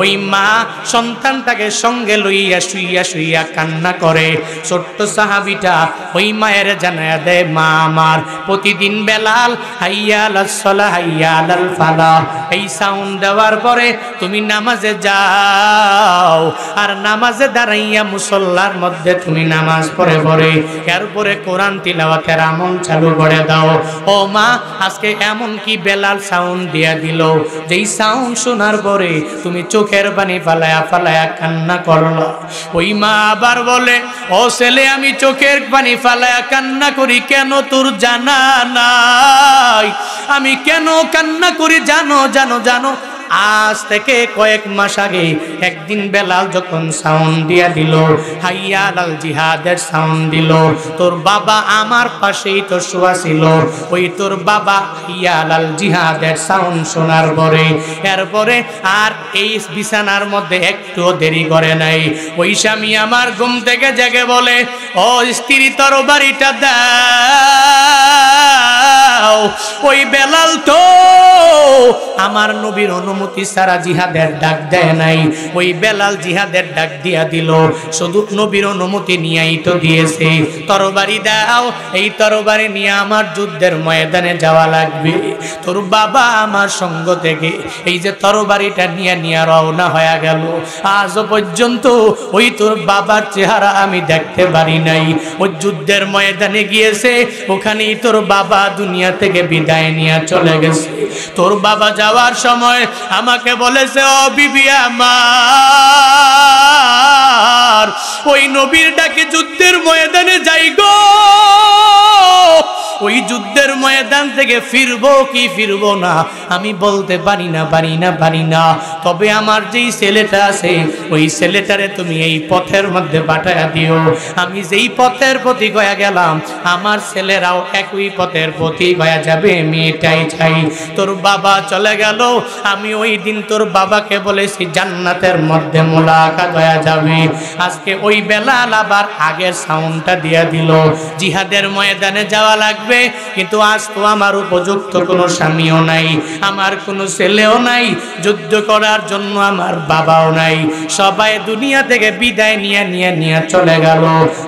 ওই মা সন্তানটাকে সঙ্গে লইয়া শুইয়া শুইয়া কান্না করে। ছোট্ট সাহাবিটা ওই মায়ের জানায় দেয়, মা আমার, প্রতিদিন বেলাল হাইয়া সলা হাইয়া আলাল ফালা এই সাউন্ড দেওয়ার পরে পরে তুমি নামাজে যাও। আর নামাজে দাঁড়াইয়া মুসল্লার মধ্যে তুমি নামাজ পড়ে পড়ে। এরপরে কোরআন তিলাওয়াতের আমল চালু করে দাও। ও মা, আজকে এমন কি বেলাল সাউন্ড দিয়া দিল? যেই সাউন্ড শোনার পরে তুমি চোখের পানি ফালায়া ফালায়া কান্না করল। ওই মা আবার বলে, ও ছেলে, আমি চোখের পানি ফালায়া কান্না করি কেন তোর জানা নাই? আমি কেন কান্না করি? জানো জানো জানো। আজ থেকে কয়েক মাস আগে একদিন বেলাল যখন সাউন্ড দিয়া দিল হাইয়া লাল জিহাদের সাউন্ড দিল, তোর বাবা আমার পাশেই তো শোয়া ছিল, ওই তোর বাবা হাইয়া লাল জিহাদের সাউন্ড শোনার পরে, এরপরে আর এই বিছানার মধ্যে একটু দেরি করে নাই। ওই স্বামী আমার ঘুম থেকে জেগে বলে, ও স্ত্রী, তোর বাড়িটা দাও, ওই বেলাল তো আমার নবীর অনুমতি সারা জিহাদের ডাক দেয় নাই। ওই বেলাল জিহাদের ডাক দিয়া দিল শুধু নবীর অনুমতি নিয়েই তো দিয়েছে। তরবারি দাও, এই তরবারি নিয়ে আমার যুদ্ধের ময়দানে যাওয়া লাগবে। তোর বাবা আমার সঙ্গ থেকে এই যে তরবারিটা নিয়ে নিয়ে রওনা হয়ে গেল। আজও পর্যন্ত ওই তোর বাবার চেহারা আমি দেখতে পারি নাই। ওই যুদ্ধের ময়দানে গিয়েছে, ওখানেই তোর বাবা দুনিয়া থেকে বিদায় নিয়ে চলে গেছে। তোর বাবা যাওয়ার সময় আমাকে বলেছে, ও বিবি আমার, ওই নবীর ডাকে যুদ্ধের ময়দানে যাই গো। ওই যুদ্ধের ময়দান থেকে ফিরবো কি ফিরবো না, আমি বলতে পারি না পারি না পারি না। তবে আমার যেই ছেলেটা আছে, ওই ছেলেটারে তুমি এই পথের মধ্যে পাঠায়া দিও। আমি যেই পথের প্রতি গয়া গেলাম, আমার ছেলেরাও একই পথের প্রতি গয়া যাবে আমি এটাই চাই। তোর বাবা চলে গেল আমি ওই দিন তোর বাবাকে বলেছি, জান্নাতের মধ্যে মোলাকাত হয়ে যাবে। আজকে ওই বেলা আবার আগের সাউন্ডটা দিয়া দিল। জিহাদের ময়দানে যাওয়া লাগবে, কিন্তু আজ তো আমার উপযুক্ত কোনো স্বামীও নাই, আমার কোনো ছেলেও নাই, যুদ্ধ করার জন্য আমার বাবাও নাই। সবাই দুনিয়া থেকে বিদায় নিয়ে নিয়ে নিয়ে চলে গেল।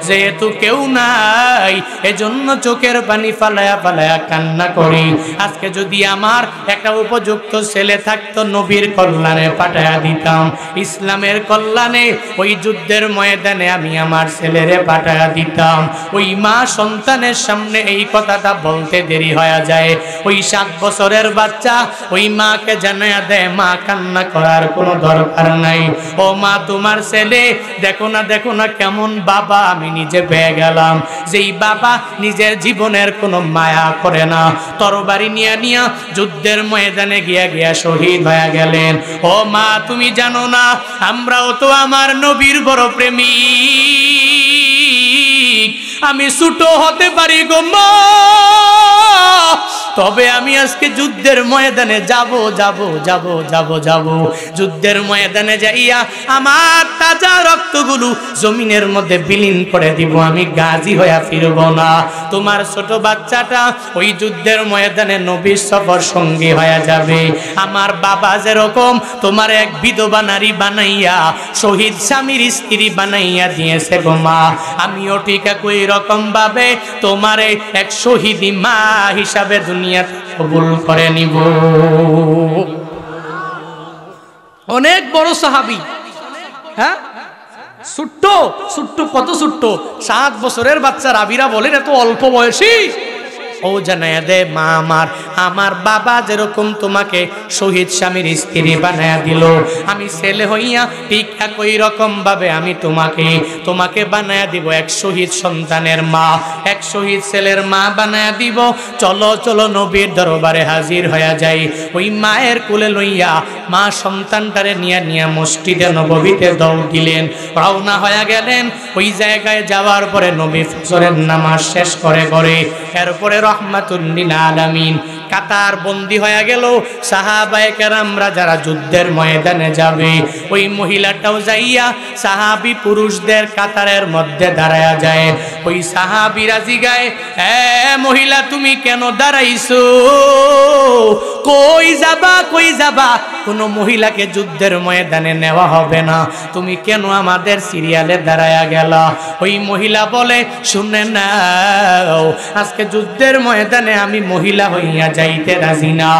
যেহেতু কেউ নাই, এজন্য চোখের পানি ফালায়া ফালায়া কান্না করি। আজকে যদি আমার একটা উপযুক্ত ছেলে থাকতো নবীর কল্যাণে পাঠায়া দিতাম। ইসলামের কল্যাণে ওই যুদ্ধের ময়দানে আমি আমার ছেলেরে পাঠায়া দিতাম। ওই মা সন্তানের সামনে এই কথাটা বলতে দেরি হয়ে যায়। ওই সাত বছরের বাচ্চা ওই মাকে জানায়া দেয়, মা, কান্না করার কোনো দরকার নাই। ও মা, তোমার ছেলে, দেখো না দেখো না কেমন বাবা আমি নিজে পেয়ে গেলাম। যেই বাবা নিজের জীবনের কোনো মায়া করে না। তরবারি নিয়ে নিয়া যুদ্ধের ময়দানে গিয়া গিয়া শহীদ হয়ে গেলেন। ও মা, তুমি জানো না, আমরাও তো আমার নবীর বড় প্রেমী আমি ছুটো হতে পারি গো মা তবে আমি আজকে যুদ্ধের ময়দানে যাব যাব যাব যাব যাব। যুদ্ধের ময়দানে যাইয়া আমার তাজা রক্তগুলো জমিনের মধ্যে বিলীন করে দিব, আমি গাজী হইয়া ফিরব না। তোমার ছোট বাচ্চাটা ওই যুদ্ধের ময়দানে নবীর সফর সঙ্গী হয়ে যাবে। আমার বাবা যেরকম তোমার এক বিধবা নারী বানাইয়া, শহীদ স্বামীর স্ত্রী বানাইয়া দিয়েছে গো মা, আমিও ঠিক একই রকম ভাবে তোমার এক শহীদি মা হিসাবে দুনিয়া কবুল করে নিব। অনেক বড় সাহাবি হ্যাঁ? ছোট্ট ছোট্ট, কত ছোট্ট? সাত বছরের বাচ্চা রাবিরা বলেন, এত অল্প বয়সী। ও জানায় দে মা আমার আমার বাবা যেরকম তোমাকে শহীদ স্বামীর স্ত্রী বানায়া দিল, আমি ছেলে হইয়া ঠিক একই রকম ভাবে আমি তোমাকে তোমাকে বানায়া দিব এক শহীদ সন্তানের মা, এক শহীদ ছেলের মা বানায়া দিব। চলো চলো নবীর দরবারে হাজির হয়ে যাই। ওই মায়ের কোলে লইয়া মা সন্তানটারে নিয়ে নিয়ে মসজিদে নববীতে দৌড় দিলেন। রওনা হয়ে গেলেন। ওই জায়গায় যাওয়ার পরে নবী ফজরের নামাজ শেষ করে করে এরপরে রহমাতুল্লিল আলামিন কাতার বন্দি হয়ে গেল। সাহাবায়ে কেরামরা যারা যুদ্ধের ময়দানে যাবে, ওই মহিলাটাও যাইয়া সাহাবি পুরুষদের কাতারের মধ্যে দাঁড়ায়া যায়। ওই সাহাবিরা জিগায় এ মহিলা, তুমি কেন দাঁড়াইছো? কই যাবা কই যাবা? কোনো মহিলাকে যুদ্ধের ময়দানে নেওয়া হবে না। তুমি কেন আমাদের সিরিয়ালে দাঁড়ায়া গেল? ওই মহিলা বলে, শুনে নাও, আজকে যুদ্ধের ময়দানে আমি মহিলা হইয়া যাইতে রাজি না।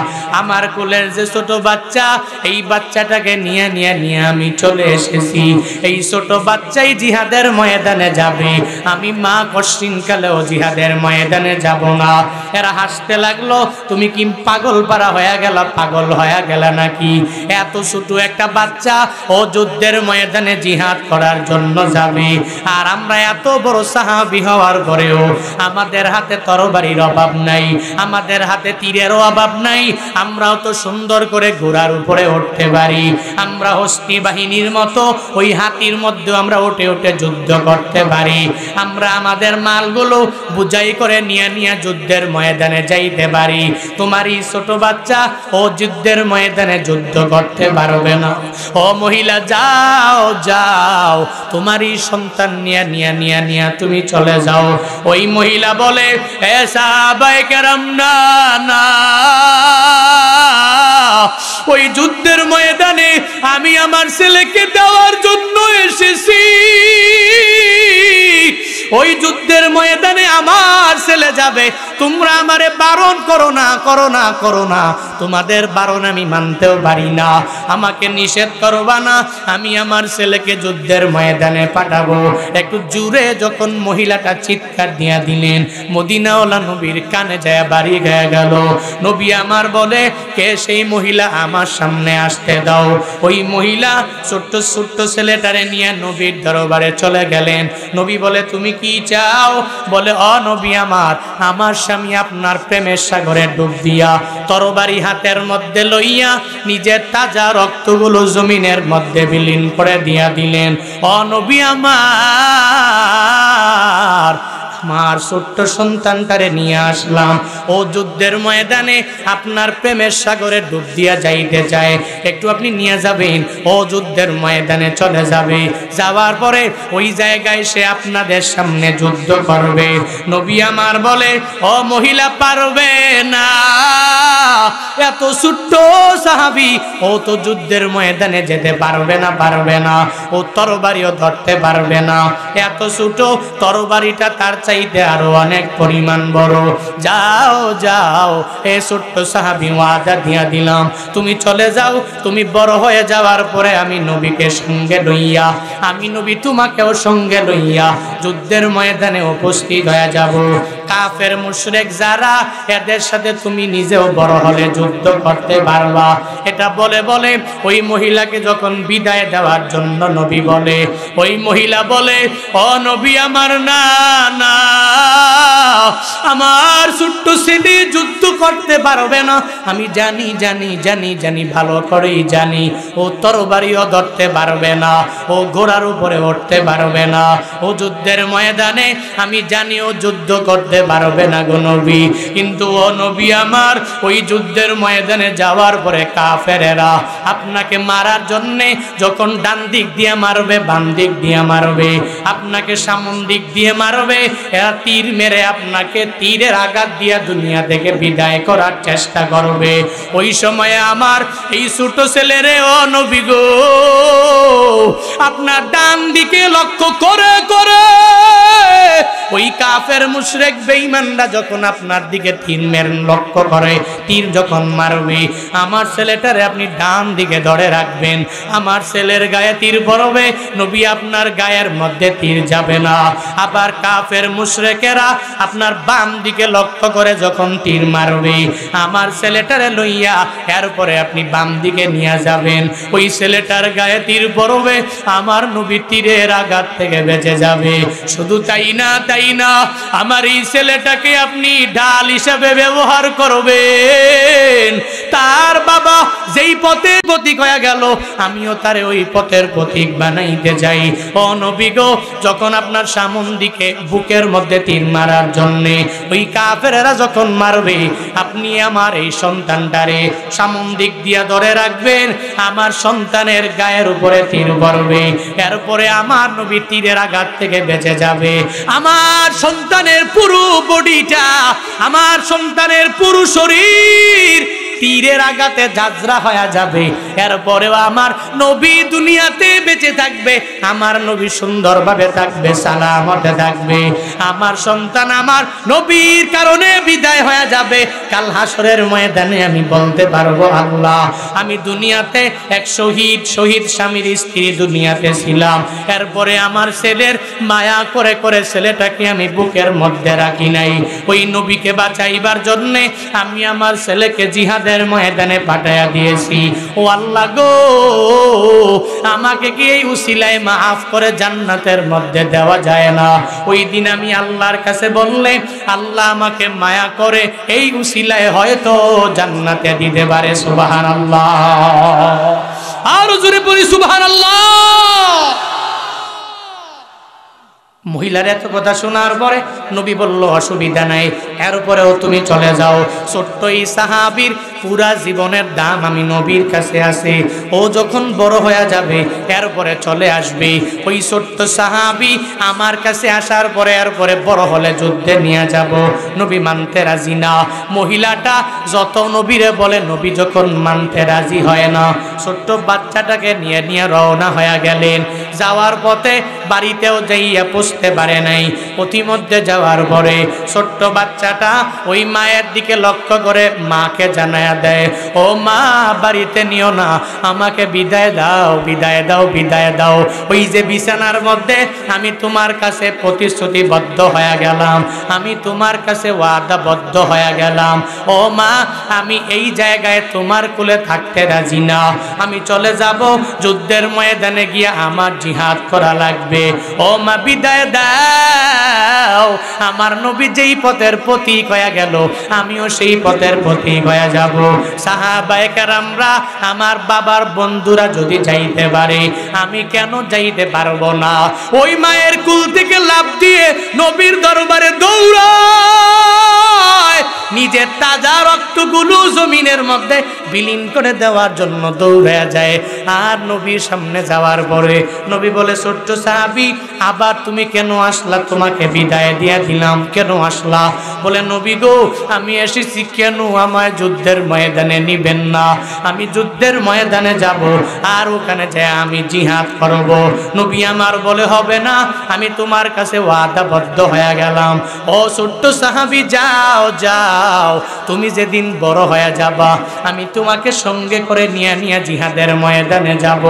আমার কোলের যে ছোট বাচ্চা, এই বাচ্চাটাকে নিয়ে নিয়ে নিয়ে আমি চলে এসেছি। এই ছোট বাচ্চাই জিহাদের ময়দানে যাবে। আমি মা কশ্চিনকালেও জিহাদের ময়দানে যাব না। এরা হাসতে লাগল, তুমি কি পাগল পারা হয়ে গেল? পাগল হয়ে গেল নাকি? এত ছোট একটা বাচ্চা, ও যুদ্ধের ময়দানে জিহাদ করার জন্য যাবে। আর আমরা এত বড় সাহাবি হওয়ার পরেও আমাদের হাতে তরবারির অভাব নাই। আমাদের হাতে তীরেরও অভাব নাই, আমরাও তো সুন্দর করে ঘোড়ার উপরে উঠতে পারি। আমরা হস্তি বাহিনীর মতো, ওই হাতির মধ্যে আমরা উঠে উঠে যুদ্ধ করতে পারি। আমরা আমাদের মালগুলো বুঝাই করে নিয়ে নিয়ে যুদ্ধের ময়দানে যাইতে পারি। তোমারই ছোট বাচ্চা, ও যুদ্ধের ময়দানে যুদ্ধ করতে পারবে না। ও মহিলা, যাও যাও, তোমারই সন্তান নিয়ে নিয়ে নিয়ে নিয়ে তুমি চলে যাও। ওই মহিলা বলে এসা বাইকেরাম না না ওই যুদ্ধের ময়দানে আমি আমার ছেলেকে দেওয়ার জন্য এসেছি। ওই যুদ্ধের ময়দানে আমার ছেলে যাবে। তোমরা আমারে বারণ করো না করো না করো না। তোমাদের বারণ আমি মানতেও পারি না। আমাকে নিষেধ করবা না। আমি আমার ছেলেকে যুদ্ধের ময়দানে পাঠাবো। একটু জুড়ে যখন মহিলাটা চিৎকার দিয়া দিলেন, মদিনাওয়ালা নবীর কানে যায় বাড়ি গয়ে গেল। নবী আমার বলে, কে সেই মহিলা আমার সামনে আসতে দাও? ওই মহিলা ছোট্ট ছোট্ট ছেলেটারে নিয়ে নবীর দরবারে চলে গেলেন। নবী বলে, তুমি কি চাও? বলে, অ নবী আমার আমার স্বামী আপনার প্রেমের সাগরে ডুব দিয়া তরবারি হাতের মধ্যে লইয়া নিজের তাজা রক্তগুলো জমিনের মধ্যে বিলীন করে দিয়া দিলেন। অ নবী আমার আমার ছোট্ট সন্তানটারে নিয়ে আসলাম। ও যুদ্ধের ময়দানে আপনার প্রেমের সাগরে ডুব দিয়া যাইতে চায়। একটু আপনি নিয়ে যাবেন, ও যুদ্ধের ময়দানে চলে যাবে। যাওয়ার পরে ওই জায়গায় সে আপনাদের সামনে যুদ্ধ করবে। নবী আমার বলে, ও মহিলা, পারবে না। এত ছোট্ট সাহাবি, ও তো যুদ্ধের ময়দানে যেতে পারবে না পারবে না। ও তরবারিও ধরতে পারবে না। এত ছোট তরবারিটা তার চাইতে আরও অনেক পরিমাণ বড়। যাও যাও, এ ছোট্ট সাহাবি ওয়াদা দিয়া দিলাম। তুমি চলে যাও, তুমি বড় হয়ে যাওয়ার পরে আমি নবীকে সঙ্গে লইয়া, আমি নবী তোমাকেও সঙ্গে লইয়া যুদ্ধের ময়দানে উপস্থিত হয়ে যাব। কাফের, মুশরেক যারা, এদের সাথে তুমি নিজেও বড় হলে যুদ্ধ করতে পারবা। এটা বলে বলে, ওই মহিলাকে যখন বিদায় দেওয়ার জন্য নবী বলে, ওই মহিলা বলে, ও নবী আমার না না আমার ছোট্ট ছেলে যুদ্ধ করতে পারবে না। আমি জানি জানি জানি জানি, ভালো করেই জানি। ও তরবারিও ধরতে পারবে না, ও ঘোড়ার উপরে উঠতে পারবে না। ও যুদ্ধের ময়দানে আমি জানি ও যুদ্ধ করতে পারবে না গো নবী। কিন্তু ও নবী আমার, ওই যুদ্ধের ময়দানে যাওয়ার পরে কাফেরেরা আপনাকে মারার জন্যে যখন ডান দিক দিয়ে মারবে, বাম দিক দিয়ে মারবে, আপনাকে সামন দিক দিয়ে মারবে এরা তীর মেরে আপনাকে তীরের আঘাত দিয়া দুনিয়া থেকে বিদায় করার চেষ্টা করবে। ওই সময়ে আমার এই ছোট ছেলেরে, ও নবী গো, আপনার ডান দিকে লক্ষ্য করে করে ওই কাফের মুশরেক বেঈমানরা যখন আপনার দিকে তীর মের লক্ষ্য করে, তীর যখন মারবে, আমার ছেলেটারে আপনি ডান দিকে ধরে রাখবেন। আমার ছেলের গায়ে তীর পড়বে, নবী আপনার গায়ের মধ্যে তীর যাবে না। আবার কাফের মুশরেকেরা আপনার বাম দিকে লক্ষ্য করে যখন তীর মারবে, আমার ছেলেটারে লইয়া এরপরে আপনি বাম দিকে নিয়ে যাবেন। ওই ছেলেটার গায়ে তীর পড়বে, আমার নবী তীরের আঘাত থেকে বেঁচে যাবে। শুধু তাই না তাই না, আমার এই ছেলেটাকে আপনি ঢাল হিসাবে ব্যবহার করবেন। তার বাবা যেই পথে প্রতীক হয়ে গেল, আমিও তারে ওই পথের প্রতীক বানাইতে যাই। অনবিগ যখন আপনার সামন দিকে বুকের মধ্যে তীর মারার জন্যে, ওই কাফেরেরা যখন মারবে, আপনি আমার এই সন্তানটারে সামন দিক দিয়া ধরে রাখবেন, আমার সন্তানের গায়ের উপরে তীর পড়বে, এরপরে আমার নবী তীরের আঘাত থেকে বেঁচে যাবে। আমার সন্তানের পুরো বডিটা, আমার সন্তানের পুরো শরীর তীরের আঘাতে যাত্রা হয়ে যাবে। এরপরেও আমার নবী দুনিয়াতে বেঁচে থাকবে, আমার নবী সুন্দরভাবে থাকবে, সালামতে থাকবে। আমার সন্তান আমার নবীর কারণে বিদায় হয়ে যাবে। কাল হাসরের ময়দানে আমি বলতে পারব, আল্লাহ, আমি দুনিয়াতে এক শহীদ শহীদ স্বামীর স্ত্রী দুনিয়াতে ছিলাম। এরপরে আমার ছেলের মায়া করে করে ছেলেটাকে আমি বুকের মধ্যে রাখি নাই। ওই নবীকে বাঁচাইবার জন্যে আমি আমার ছেলেকে জিহাদের ময়দানে পাঠাইয়া দিয়েছি। ও আল্লাহ গো, আমাকে কি এই উসিলায় মাফ করে জান্নাতের মধ্যে দেওয়া যায় না? ওই দিন আমি আল্লাহর কাছে বললে, আল্লাহ আমাকে মায়া করে এই উসিলায় হয়তো জান্নাতে দিতে পারে সুবাহান আল্লাহ আর জোরে পড়ি সুবহান আল্লাহ মহিলার এত কথা শোনার পরে নবী বলল, অসুবিধা নাই, এর উপরেও তুমি চলে যাও। ছোট্ট এই সাহাবির পুরা জীবনের দাম আমি নবীর কাছে আছে ও যখন বড় হয়ে যাবে, এরপরে চলে আসবে। ওই ছোট্ট সাহাবি আমার কাছে আসার পরে, এরপরে বড় হলে যুদ্ধে নিয়ে যাব। নবী মানতে রাজি না। মহিলাটা যত নবীরে বলে, নবী যখন মানতে রাজি হয় না। ছোট্ট বাচ্চাটাকে নিয়ে নিয়ে রওনা হয়ে গেলেন। যাওয়ার পথে বাড়িতেও যাইয়া পুষতে পারে নাই। অতিমধ্যে যাওয়ার পরে ছোট্ট বাচ্চাটা ওই মায়ের দিকে লক্ষ্য করে মাকে জানায়া দেয়। ও মা, বাড়িতে নিও না। আমাকে বিদায় দাও বিদায় দাও বিদায় দাও। ওই যে বিছানার মধ্যে আমি তোমার কাছে প্রতিশ্রুতিবদ্ধ হয়ে গেলাম। আমি তোমার কাছে ওয়াদাবদ্ধ হয়ে গেলাম। ও মা, আমি এই জায়গায় তোমার কুলে থাকতে রাজি না। আমি চলে যাব, যুদ্ধের ময়দানে গিয়ে আমার জিহাদ করা লাগবে। ও মা, বিদায় দাও। আমার নবী যেই পথের প্রতীক হয়ে গেল, আমিও সেই পথের প্রতীক হয়ে যাব। সাহাবায়ে কেরামরা, আমার বাবার বন্ধুরা যদি যাইতে পারে, আমি কেন যাইতে পারব না? ওই মায়ের কুল থেকে লাভ দিয়ে নবীর দরবারে দৌড়ায় নিজের তাজা রক্তগুলো জমিনের মধ্যে বিলীন করে দেওয়ার জন্য দৌড়ে যায়। আর নবীর সামনে যাওয়ার পরে নবী বলে, ছোট্ট সাহাবি, আবার তুমি কেন আসলা? তোমাকে বিদায় দিয়ে দিলাম। কেন আসলা? বলে, নবী গো, আমি এসেছি কেন? আমায় যুদ্ধের ময়দানে নিবেন না। আমি যুদ্ধের ময়দানে যাব আর ওখানে যায় আমি জিহাদ করব। নবী আমার বলে, হবে না, আমি তোমার কাছে ওয়াদাবদ্ধ হয়ে গেলাম। ও ছোট্ট সাহাবি যাও যাও। তুমি যেদিন বড় হয়ে যাবা, আমি তোমাকে সঙ্গে করে নিয়ে নিয়ে জিহাদের ময়দানে যাব।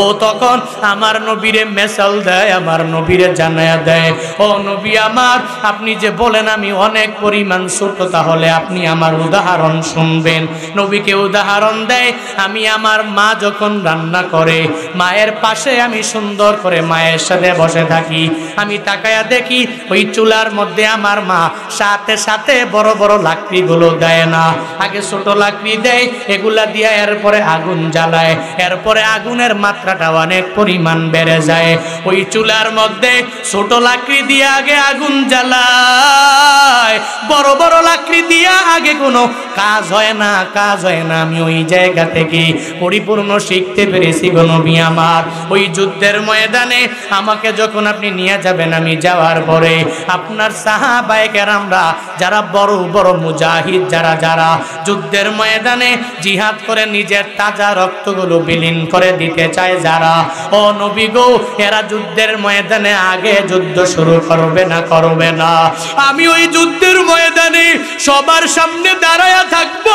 ও তখন আমার নবীরে মেসাল দেয়, আমার নবীরে জানায়া দেয়। ও নবী আমার, আপনি যে বলেন আমি অনেক পরিমাণ ছোট, তাহলে আপনি আমার উদাহরণ শুনবেন। নবীকে উদাহরণ দেয়, আমি আমার মা যখন রান্না করে, মায়ের পাশে আমি সুন্দর করে মায়ের সাথে বসে থাকি। আমি তাকায়া দেখি, ওই চুলার মধ্যে আমার মা সাথে সাথে বড় বড় লাকড়িগুলো দেয় না। আগে ছোট লাকড়ি দেয়, এগুলা দিয়ে এরপরে আগুন জ্বালায়। এরপরে আগুনের মাত্রাটা অনেক পরিমাণ বেড়ে যায়। ওই চুলার মধ্যে ছোট লাকড়ি দিয়ে আগে আগুন জ্বালায়। বড় বড় লাকড়ি দিয়া আগে কোনো কাজ হয় না, কাজ হয় না। আমি ওই জায়গা থেকে পরিপূর্ণ শিখতে পেরেছি নবী আমার। ওই যুদ্ধের ময়দানে আমাকে যখন আপনি নিয়ে যাবেন আমি যাওয়ার পরে, আপনার সাহাবায়ে কেরামরা যারা বড় বড় মুজাহিদ যারা যারা যুদ্ধের ময়দানে জিহাদ করে নিজের তাজা রক্তগুলো বিলীন করে দিতে চায় যারা। ও নবী গো, এরা যুদ্ধের ময়দানে আগে যুদ্ধ শুরু করবে না করবে না। আমি ওই যুদ্ধের ময়দানে সবার সামনে দাঁড়ায়া থাকব।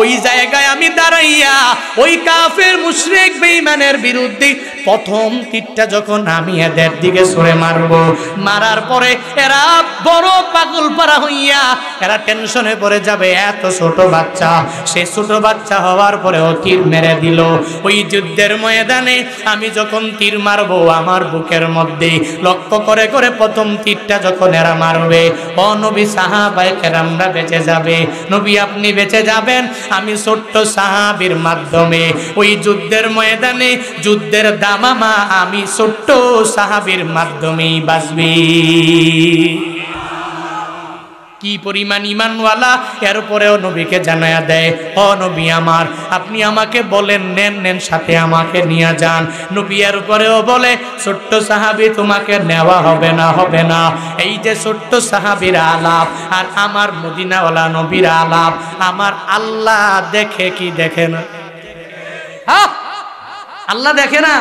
ওই জায়গায় আমি দাঁড়াইয়া ওই কাফের মুশরিক বেঈমানের বিরুদ্ধে প্রথম তীরটা যখন আমি এদের দিকে সরে মারবো, মারার পরে এরা বড় পাগল পারা হইয়া এরা টেনশনে পড়ে যাবে, এত ছোট বাচ্চা। সে ছোট বাচ্চা হওয়ার পরে ও তীর মেরে দিল। ওই যুদ্ধের ময়দানে আমি যখন তীর মারবো, আমার বুকের মধ্যে লক্ষ্য করে করে প্রথম তীরটা যখন এরা মারবে অনবী নবী সাহাবাই কেরামরা বেঁচে যাবে। নবী আপনি বেঁচে যাবেন? আমি ছোট্ট সাহাবির মাধ্যমে। ওই যুদ্ধের ময়দানে যুদ্ধের দামামা আমি ছোট্ট সাহাবির মাধ্যমেই বাঁচবি। কি পরিমাণ ইমানওয়ালা এরপরেও নবীকে জানায়া দেয়, ও নবী আমার, আপনি আমাকে বলেন, নেন নেন, সাথে আমাকে নিয়ে যান। নবী এর উপরেও বলে, ছোট্ট সাহাবি, তোমাকে নেওয়া হবে না হবে না। এই যে ছোট্ট সাহাবির আলাপ, আর আমার মদিনাওয়ালা নবীর আলাপ, আমার আল্লাহ দেখে কি দেখে না? আল্লাহ দেখে না?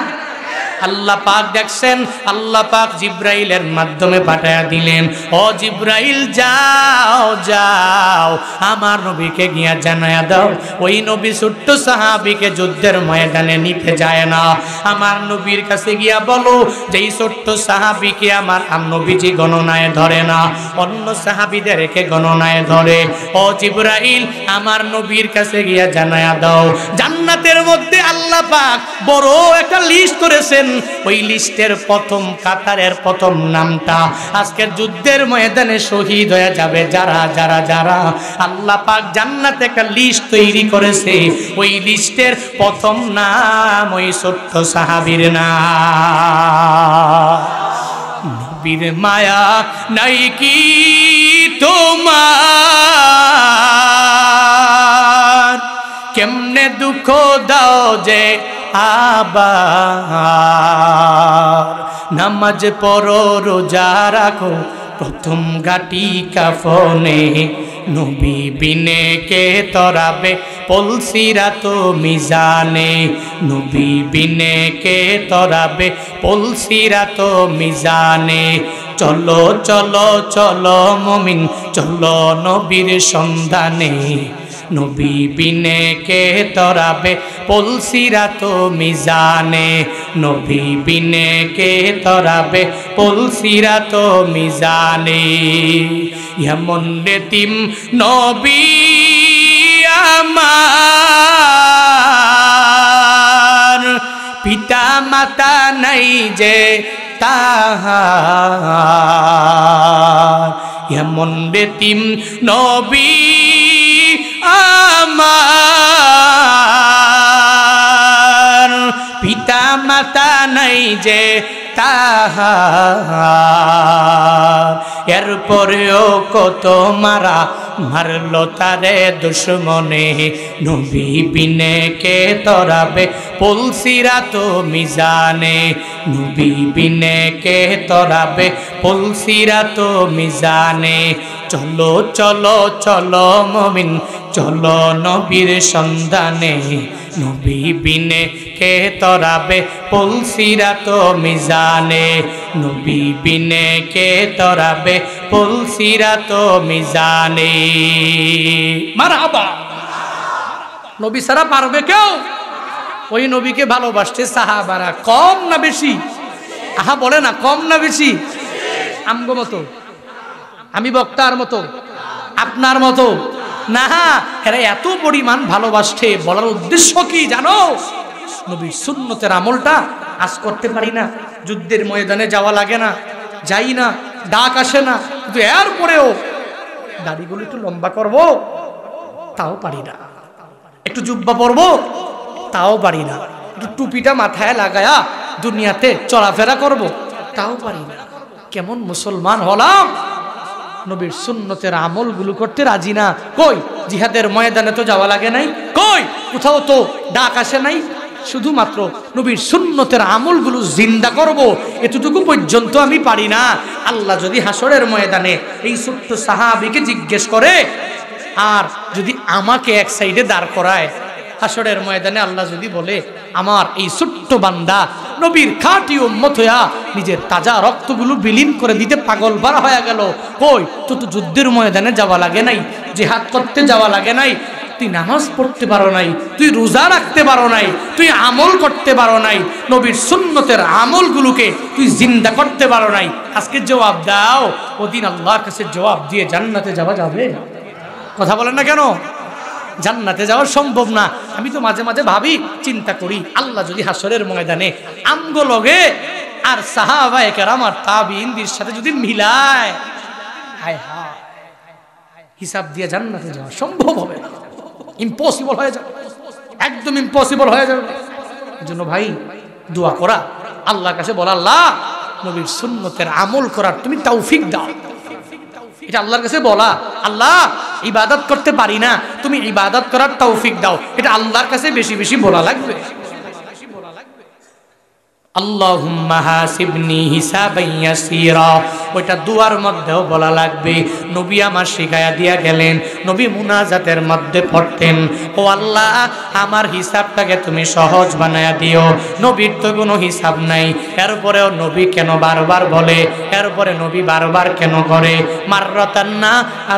আল্লাহ পাক দেখছেন, আল্লাহ পাক জিব্রাইলের মাধ্যমে পাঠায়া দিলেন। ও জিব্রাইল, যাও যাও, আমার নবীকে গিয়া জানায়া দাও। ওই নবী ছোট্ট সাহাবিকে যুদ্ধের ময়দানে নিতে যায় না। আমার নবীর কাছে গিয়া বলো যে এই ছোট্ট সাহাবিকে আমার নবীজি গণনায় ধরে না, অন্য সাহাবিদের সাহাবিদেরকে গণনায় ধরে। ও জিব্রাইল, আমার নবীর কাছে গিয়া জানায়া দাও। জান্নাতের মধ্যে আল্লাহ পাক বড় একটা লিস্ট করেছেন। ওই লিস্টের প্রথম কাতারের প্রথম নামটা। আজকের যুদ্ধের ময়দানে শহীদ হয়ে যাবে যারা যারা যারা। আল্লাহ পাক জান্নাতে একটা লিস্ট তৈরি করেছে। ওই লিস্টের প্রথম নাম ওই সত্য সাহাবীর নাম। নবীর মায়া নাই কি তোমার? কেমনে দুঃখ দাও যে আবার নামাজ পড়ো, রোজা রাখো, প্রথম গাটি কাফনে। নবী বিনে কে তরাবে পলসিরা তো মিজানে। নবী বিনে কে তরাবে পলসিরা তো মিজানে। চলো চলো চলো, মমিন, চলো নবীর সন্ধানে। নবী বিনে কে তরাবে, পলসিরা তো মিজানে। নবী বিনে কে তরাবে, পলসিরা তো মিজানে। এমন রেতিম নবী আমার পিতা মাতা নাই যে তাহার। এমন বেতিম নবী আমার। পিতা মাতা নাই যে এরপরেও কত মারা মারল তারে দুশ্মনে। নবী বিনে কে তরাবে, পলসিরা তো মিজানে। নবী বিনে কে তরাবে, পলসিরা তো মিজানে। চলো চলো চলো মমিন, চলো নবীর সন্ধানে। নবী বিনে কে তরাবে, পলসিরা তো মিজানে। নবী বিনে কে তরাবে, পলসিরা তো মিজানে। মারহাবা নবী সারা পারবে কেউ? ওই নবীকে ভালোবাসছে সাহাবারা কম না বেশি? আহা, বলে না, কম না বেশি? আমগো মতো? আমি বক্তার মতো? আপনার মতো? না, এরা এত পরিমাণ ভালোবাসছে বলার উদ্দেশ্য কি জানো? নবীর সুন্নতের আমলটা আজ করতে পারি না, যুদ্ধের ময়দানে যাওয়া লাগে না, যাই না, ডাক আসে না, কিন্তু এরপরেও দাড়িগুলো একটু লম্বা করব, তাও পারি না। একটু জুব্বা পরব, তাও পারি না। একটু টুপিটা মাথায় লাগায়া দুনিয়াতে চলাফেরা করব, তাও পারি না। কেমন মুসলমান হলাম, নবীর সুন্নতের আমলগুলো করতে রাজি না। কই, জিহাদের ময়দানে তো যাওয়া লাগে নাই? কই, কোথাও তো ডাক আসে নাই? শুধুমাত্র নবীর সুন্নতের আমলগুলো জিন্দা করব, এতটুকু পর্যন্ত আমি পারি না। আল্লাহ যদি হাসরের ময়দানে এই ছোট্ট সাহাবিকে জিজ্ঞেস করে, আর যদি আমাকে এক সাইডে দাঁড় করায়, হাসরের ময়দানে আল্লাহ যদি বলে, আমার এই ছোট্ট বান্দা নবীর খাঁটি উম্মত হইয়া নিজের তাজা রক্তগুলো বিলীন করে দিতে পাগল পারা হয়ে গেল। কই তো তো যুদ্ধের ময়দানে যাওয়া লাগে নাই, জেহাদ করতে যাওয়া লাগে নাই তুই নামাজ পড়তে পারো নাই তুই রোজা রাখতে পারো নাই তুই আমল করতে পারো নাই নবীর সুন্নতের আমলগুলোকে তুই জিন্দা করতে পারো নাই আজকে জবাব দাও ওদিন আল্লাহর কাছে জবাব দিয়ে জান্নাতে যাওয়া যাবে কথা বলেন না কেন জান্নাতে যাওয়া সম্ভব না আমি তো মাঝে মাঝে ভাবি চিন্তা করি আল্লাহ যদি হাসরের ময়দানে আমগো লগে আর সাহাবায়ে আমার তাবিনদের সাথে যদি মিলায় হায় হায় হিসাব দিয়ে জান্নাতে যাওয়া সম্ভব হবে না ইম্পসিবল হয়ে যাবে। একদম ইম্পসিবল হয়ে যাবে। জন্য ভাই, দোয়া করা, আল্লাহর কাছে বলা, আল্লাহ, নবীর সুন্নতের আমল করার তুমি তৌফিক দাও। এটা আল্লাহর কাছে বলা, আল্লাহ, ইবাদত করতে পারি না, তুমি ইবাদত করার তৌফিক দাও। এটা আল্লাহর কাছে বেশি বেশি বলা লাগবে। আল্লাহুম্মা হাসিবনি ইয়াসীরা ওইটা দুয়ার মধ্যেও বলা লাগবে। নবী আমার শিখায়া দিয়া গেলেন, নবী মুনাজাতের মধ্যে পড়তেন। ও আল্লাহ, আমার হিসাবটাকে তুমি সহজ বানায়া দিও। নবীর তো কোনো হিসাব নাই। এরপরেও নবী কেন বারবার বলে? এরপরে নবী বারবার কেন করে? মাররতান না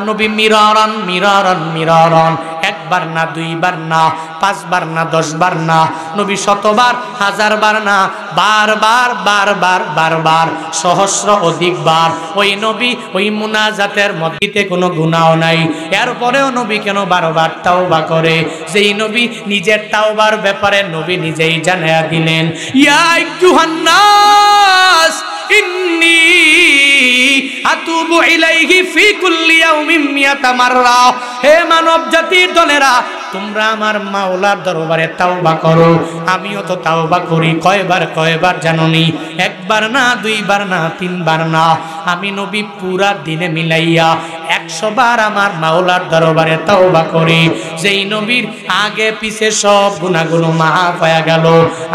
নবী মিররন মিররন মিররন। একবার না, দুইবার না, পাঁচবার না, দশবার না। নবী শতবার, হাজারবার না, বারবার বারবার বারবার, সহস্র অধিকবার। ওই নবী, ওই মুনাজাতের মধ্যে কোনো গুণাও নাই। এরপরেও নবী কেন বারবার তাওবা করে? যেই নবী নিজের তাওবার ব্যাপারে নবী নিজেই জানায়া দিলেন, ইয়া আইয়ুহান্নাস, ইন্নী আতুবু ইলাইহি ফি কুল্লি ইয়াউমিন মিয়াতা মাররা হে মানব জাতির দলেরা তোমরা আমার মাওলার দরবারে তাওবা করো। আমিও তো তাওবা করি, কয়বার কয়বার জাননি? একবার না, দুইবার না, তিনবার না। আমি নবী পুরা দিনে মিলাইয়া একশো বার আমার মাওলার দরবারে তাওবা করি। যেই নবীর আগে পিছে সব গুণাগুলো মাফ হয়ে গেল।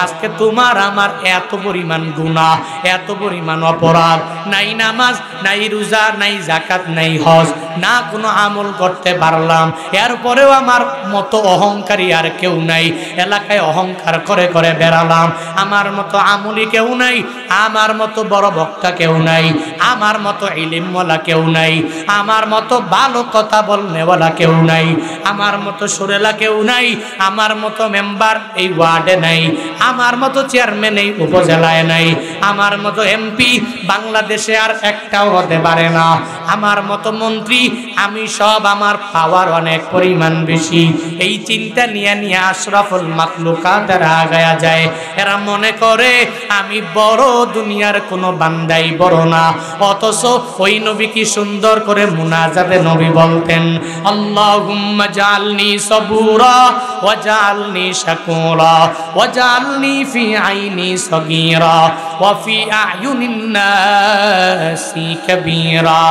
আজকে তোমার আমার এত পরিমাণ গুণা এত পরিমাণ অপরাধ। নাই নামাজ, নাই রোজা, নাই জাকাত নাই হজ, না কোনো আমল করতে পারলাম। এরপরেও আমার মতো অহংকারী আর কেউ নাই। এলাকায় অহংকার করে করে বেড়ালাম। আমার মতো আমলি কেউ নাই, আমার মতো বড় বক্তা কেউ নাই, আমার মতো ইলিমওয়ালা কেউ নাই, আমার মতো ভালো কথা বলনেওয়ালা কেউ নাই। আমার মতো সুরেলা কেউ নাই। আমার মতো মেম্বার এই ওয়ার্ডে নাই। আমার মতো চেয়ারম্যান এই উপজেলায় নাই। আমার মতো এমপি বাংলাদেশে আর একটাও হতে পারে না। আমার মতো মন্ত্রী, আমি সব আমার পাওয়ার অনেক পরিমাণ বেশি। এই চিন্তা নিয়ে নিয়ে আশরাফুল মাতলুকাতের আগায়া যায়। এরা মনে করে, আমি বড় দুনিয়ার কোনো বান্দাই বড় না। অথচ ওই নবী কি সুন্দর করে মুনাজাতে নবী বলতেন, আল্লাহুম্মা জালনি সবুরা ওয়া জালনি শাকুরা ওয়া জালনি ফি আইনি সগীরা ওয়া ফি আয়ুনিন নাসি কাবীরা।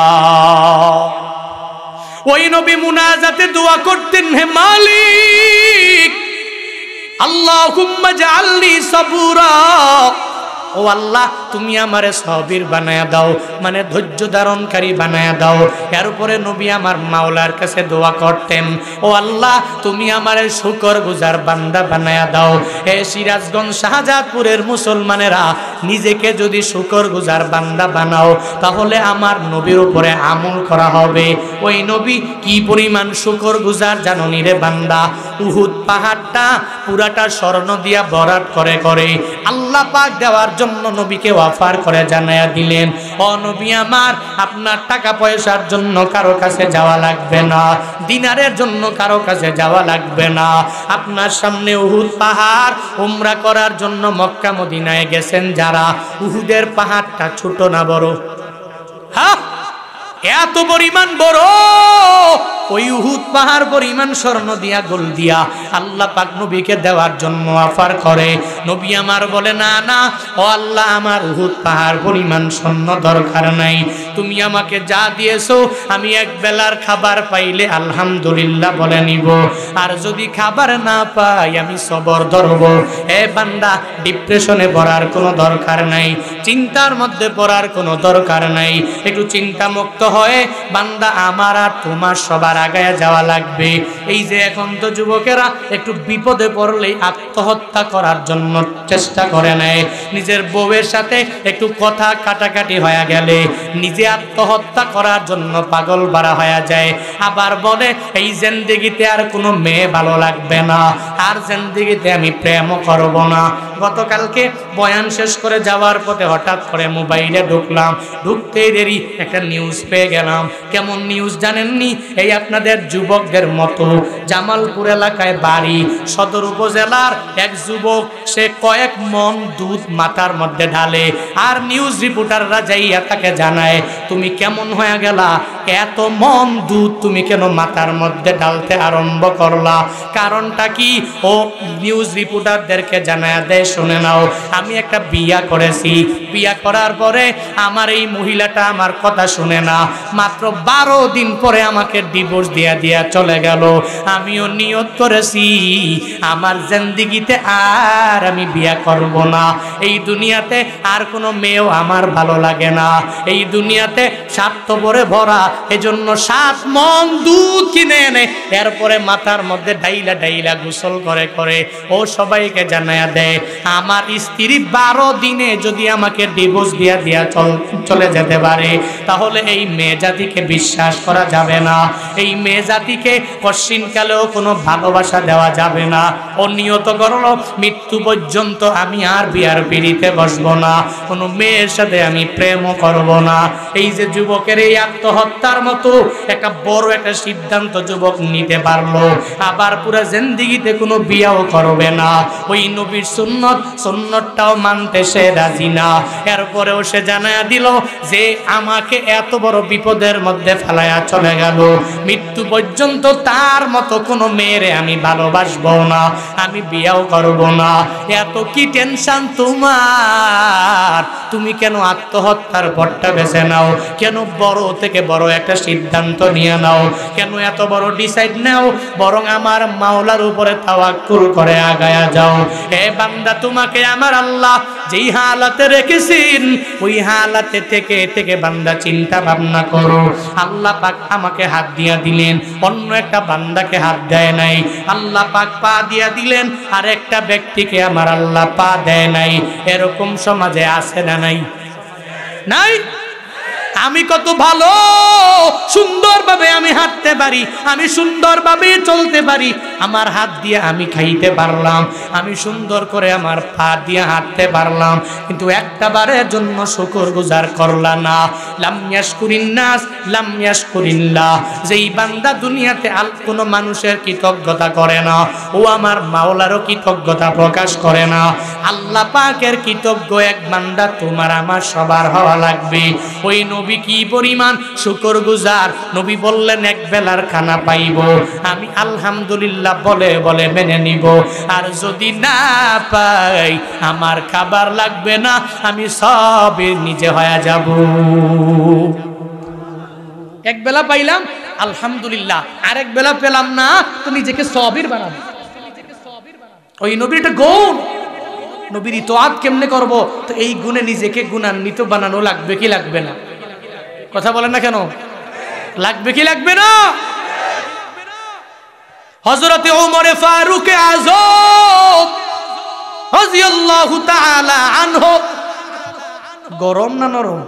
ওই নবী মুনাজাতে দোয়া করতেন, হে মালিক, আল্লাহুম্মা জাআলনি সাবুরা ও আল্লাহ, তুমি আমারে সবির বানায়া দাও মানে ধৈর্য ধারণকারী বানায়া দাও। এর উপরে নবী আমার মাওলার কাছে দোয়া করতেন, ও আল্লাহ, তুমি আমারে শুকর গুজার বান্দা বানায়া দাও। এ সিরাজগঞ্জ শাহজাদপুরের মুসলমানেরা, নিজেকে যদি শুকর গুজার বান্দা বানাও, তাহলে আমার নবীর উপরে আমল করা হবে। ওই নবী, কি পরিমাণ শুকর গুজার জাননি বান্দা? উহুদ পাহাড়টা পুরাটা স্বর্ণ দিয়া বরাট করে করে। আল্লাহ পাক দেওয়ার জন্য নবীকে অফার করে জানায়া দিলেন, ও নবী আমার, আপনার টাকা পয়সার জন্য কারও কাছে যাওয়া লাগবে না, দিনারের জন্য কারও কাছে যাওয়া লাগবে না। আপনার সামনে উহুদ পাহাড় উমরা করার জন্য মক্কা মদিনায় গেছেন যারা। উহুদের পাহাড়টা ছোট না বড়? হ্যাঁ এত পরিমাণ বড়? ওই উহুদ পাহাড় পরিমাণ স্বর্ণ দিয়া, গোল দিয়া আল্লাহ পাক নবীকে দেওয়ার জন্য অফার করে। নবী আমার বলে, না না, ও আল্লাহ, আমার উহুদ পাহাড় পরিমাণ স্বর্ণ দরকার নাই। তুমি আমাকে যা দিয়েছ, আমি এক বেলার খাবার পাইলে আলহামদুলিল্লাহ বলে নিব। আর যদি খাবার না পাই, আমি সবর ধরব। এ বান্দা ডিপ্রেশনে পড়ার কোনো দরকার নাই। চিন্তার মধ্যে পড়ার কোনো দরকার নাই। একটু চিন্তা মুক্ত হয়ে, বান্দা, আমার আর তোমার সবার আগায় যাওয়া লাগবে। এই যে এখন তো যুবকেরা একটু বিপদে পড়লেই আত্মহত্যা করার জন্য চেষ্টা করে নেয়। নিজের বউয়ের সাথে একটু কথা কাটাকাটি হয়ে গেলে নিজে আত্মহত্যা করার জন্য পাগল বাড়া হয়ে যায়। আবার বলে, এই জেন্দিগিতে আর কোনো মেয়ে ভালো লাগবে না। আর জেন্দিগিতে আমি প্রেমও করব না। গতকালকে বয়ান শেষ করে যাওয়ার পথে হঠাৎ করে মোবাইলে ঢুকলাম। ঢুকতেই দেরি, একটা নিউজ পেয়ে গেলাম। কেমন নিউজ জানেননি? এই আপনাদের যুবকদের মতো। জামালপুর এলাকায় বাড়ি, সদর উপজেলার এক যুবক, সে কয়েক মন দুধ মাথার মধ্যে ঢালে আর নিউজ রিপোর্টাররা যাইয়া তাকে জানায়, তুমি কেমন হয়ে গেলা? এত মন দুধ তুমি কেন মাথার মধ্যে ঢালতে আরম্ভ করলা? কারণটা কি? ও নিউজ রিপোর্টারদেরকে জানায় দেয়, শুনে নাও, আমি একটা বিয়া করেছি। বিয়া করার পরে আমার এই মহিলাটা আমার কথা শুনে না। মাত্র বারো দিন পরে আমাকে ডিভোর্স দিয়া দিয়া চলে গেল। আমিও নিয়ত করেছি, আমার জিন্দিগিতে আর আমি বিয়া করব না। এই দুনিয়াতে আর কোনো মেয়েও আমার ভালো লাগে না। এই দুনিয়াতে স্বার্থপরে ভরা, এজন্য সাত মন দুধ কিনে এনে এরপরে মাথার মধ্যে ডাইলা ডাইলা গোসল করে করে। ও সবাইকে জানায়া দেয়, আমার স্ত্রী বারো দিনে যদি আমাকে ডিভোর্স দিয়া দিয়া চলে যেতে পারে, তাহলে এই মেয়ে জাতিকে বিশ্বাস করা যাবে না। এই মেয়ে জাতিকে কশ্চিনকালেও কোনো ভালোবাসা দেওয়া যাবে না। ও নিয়ত করল, মৃত্যু পর্যন্ত আমি আর বিয়ার পিড়িতে বসবো না। কোনো মেয়ের সাথে আমি প্রেমও করব না। এই যে যুবকের এই আত্মহত্যার মতো একটা বড় একটা সিদ্ধান্ত যুবক নিতে পারল। আবার পুরো জিন্দিগিতে কোনো বিয়াও করবে না। ওই নবীর সুন্নত, সুন্নতটাও মানতে সে রাজি না। এরপরেও সে জানায়া দিল যে, আমাকে এত বড় বিপদের মধ্যে ফেলায়া চলে গেল। মৃত্যু পর্যন্ত তার মতো কোনো মেয়েরে আমি ভালোবাসবো না, আমি বিয়াও করব না। এত কি টেনশন তোমার? তুমি কেন আত্মহত্যার পথটা বেছে নাও? কেন বড় থেকে বড় একটা সিদ্ধান্ত নিয়ে নাও? কেন এত বড় ডিসাইড নাও? বরং আমার মাওলার উপরে তাওয়াক্কুল করে আগায়া যাও। এ বান্দা, তোমাকে আমার আল্লাহ যেই হালাতে রেখেছেন, ওই হালাতে থেকে থেকে বান্দা চিন্তা ভাবনা করো। আল্লাহ পাক আমাকে হাত দিয়া দিলেন, অন্য একটা বান্দাকে হাত দেয় নাই। আল্লাহ পাক পা দিয়া দিলেন আর একটা ব্যক্তিকে আমার আল্লাহ পা দেয় নাই। এরকম সমাজে আসে না নাই? নাই? আমি কত ভালো? সুন্দরভাবে আমি হাঁটতে পারি, আমি সুন্দরভাবে চলতে পারি। আমার হাত দিয়ে আমি খাইতে পারলাম, আমি সুন্দর করে আমার পা দিয়ে হাঁটতে পারলাম। কিন্তু একটা বারের জন্য শুকর গুজার করলাম না। লামিয়াস করিন্নাস লামিয়াস করিল্লা যেই বান্দা দুনিয়াতে আল কোনো মানুষের কৃতজ্ঞতা করে না, ও আমার মাওলারও কৃতজ্ঞতা প্রকাশ করে না। আল্লাহ পাকের কৃতজ্ঞ এক বান্দা, তোমার আমার সবার হওয়া লাগবে। ওই কি পরিমাণ শুকর গুজার নবী বললেন, এক বেলার খানা পাইব। আমি আলহামদুলিল্লাহ বলে বলে মেনে নিব। আর যদি না পাই, আমার খাবার লাগবে না, আমি সবে নিজে হয়ে যাব। এক বেলা পাইলাম, আলহামদুলিল্লাহ। আরেক বেলা পেলাম না, তো নিজেকে সবির বানাবো। ওই নবীর একটা গুণ। নবীর ইতোয়াত কেমনে করব? তো এই গুণে নিজেকে গুণান্বিত বানানো লাগবে কি লাগবে না? কথা বলেন না কেন? লাগবে কি লাগবে না? হজরতে ওমরে ফারুকে আজম রাদিয়াল্লাহু তাআলা গরম না নরম?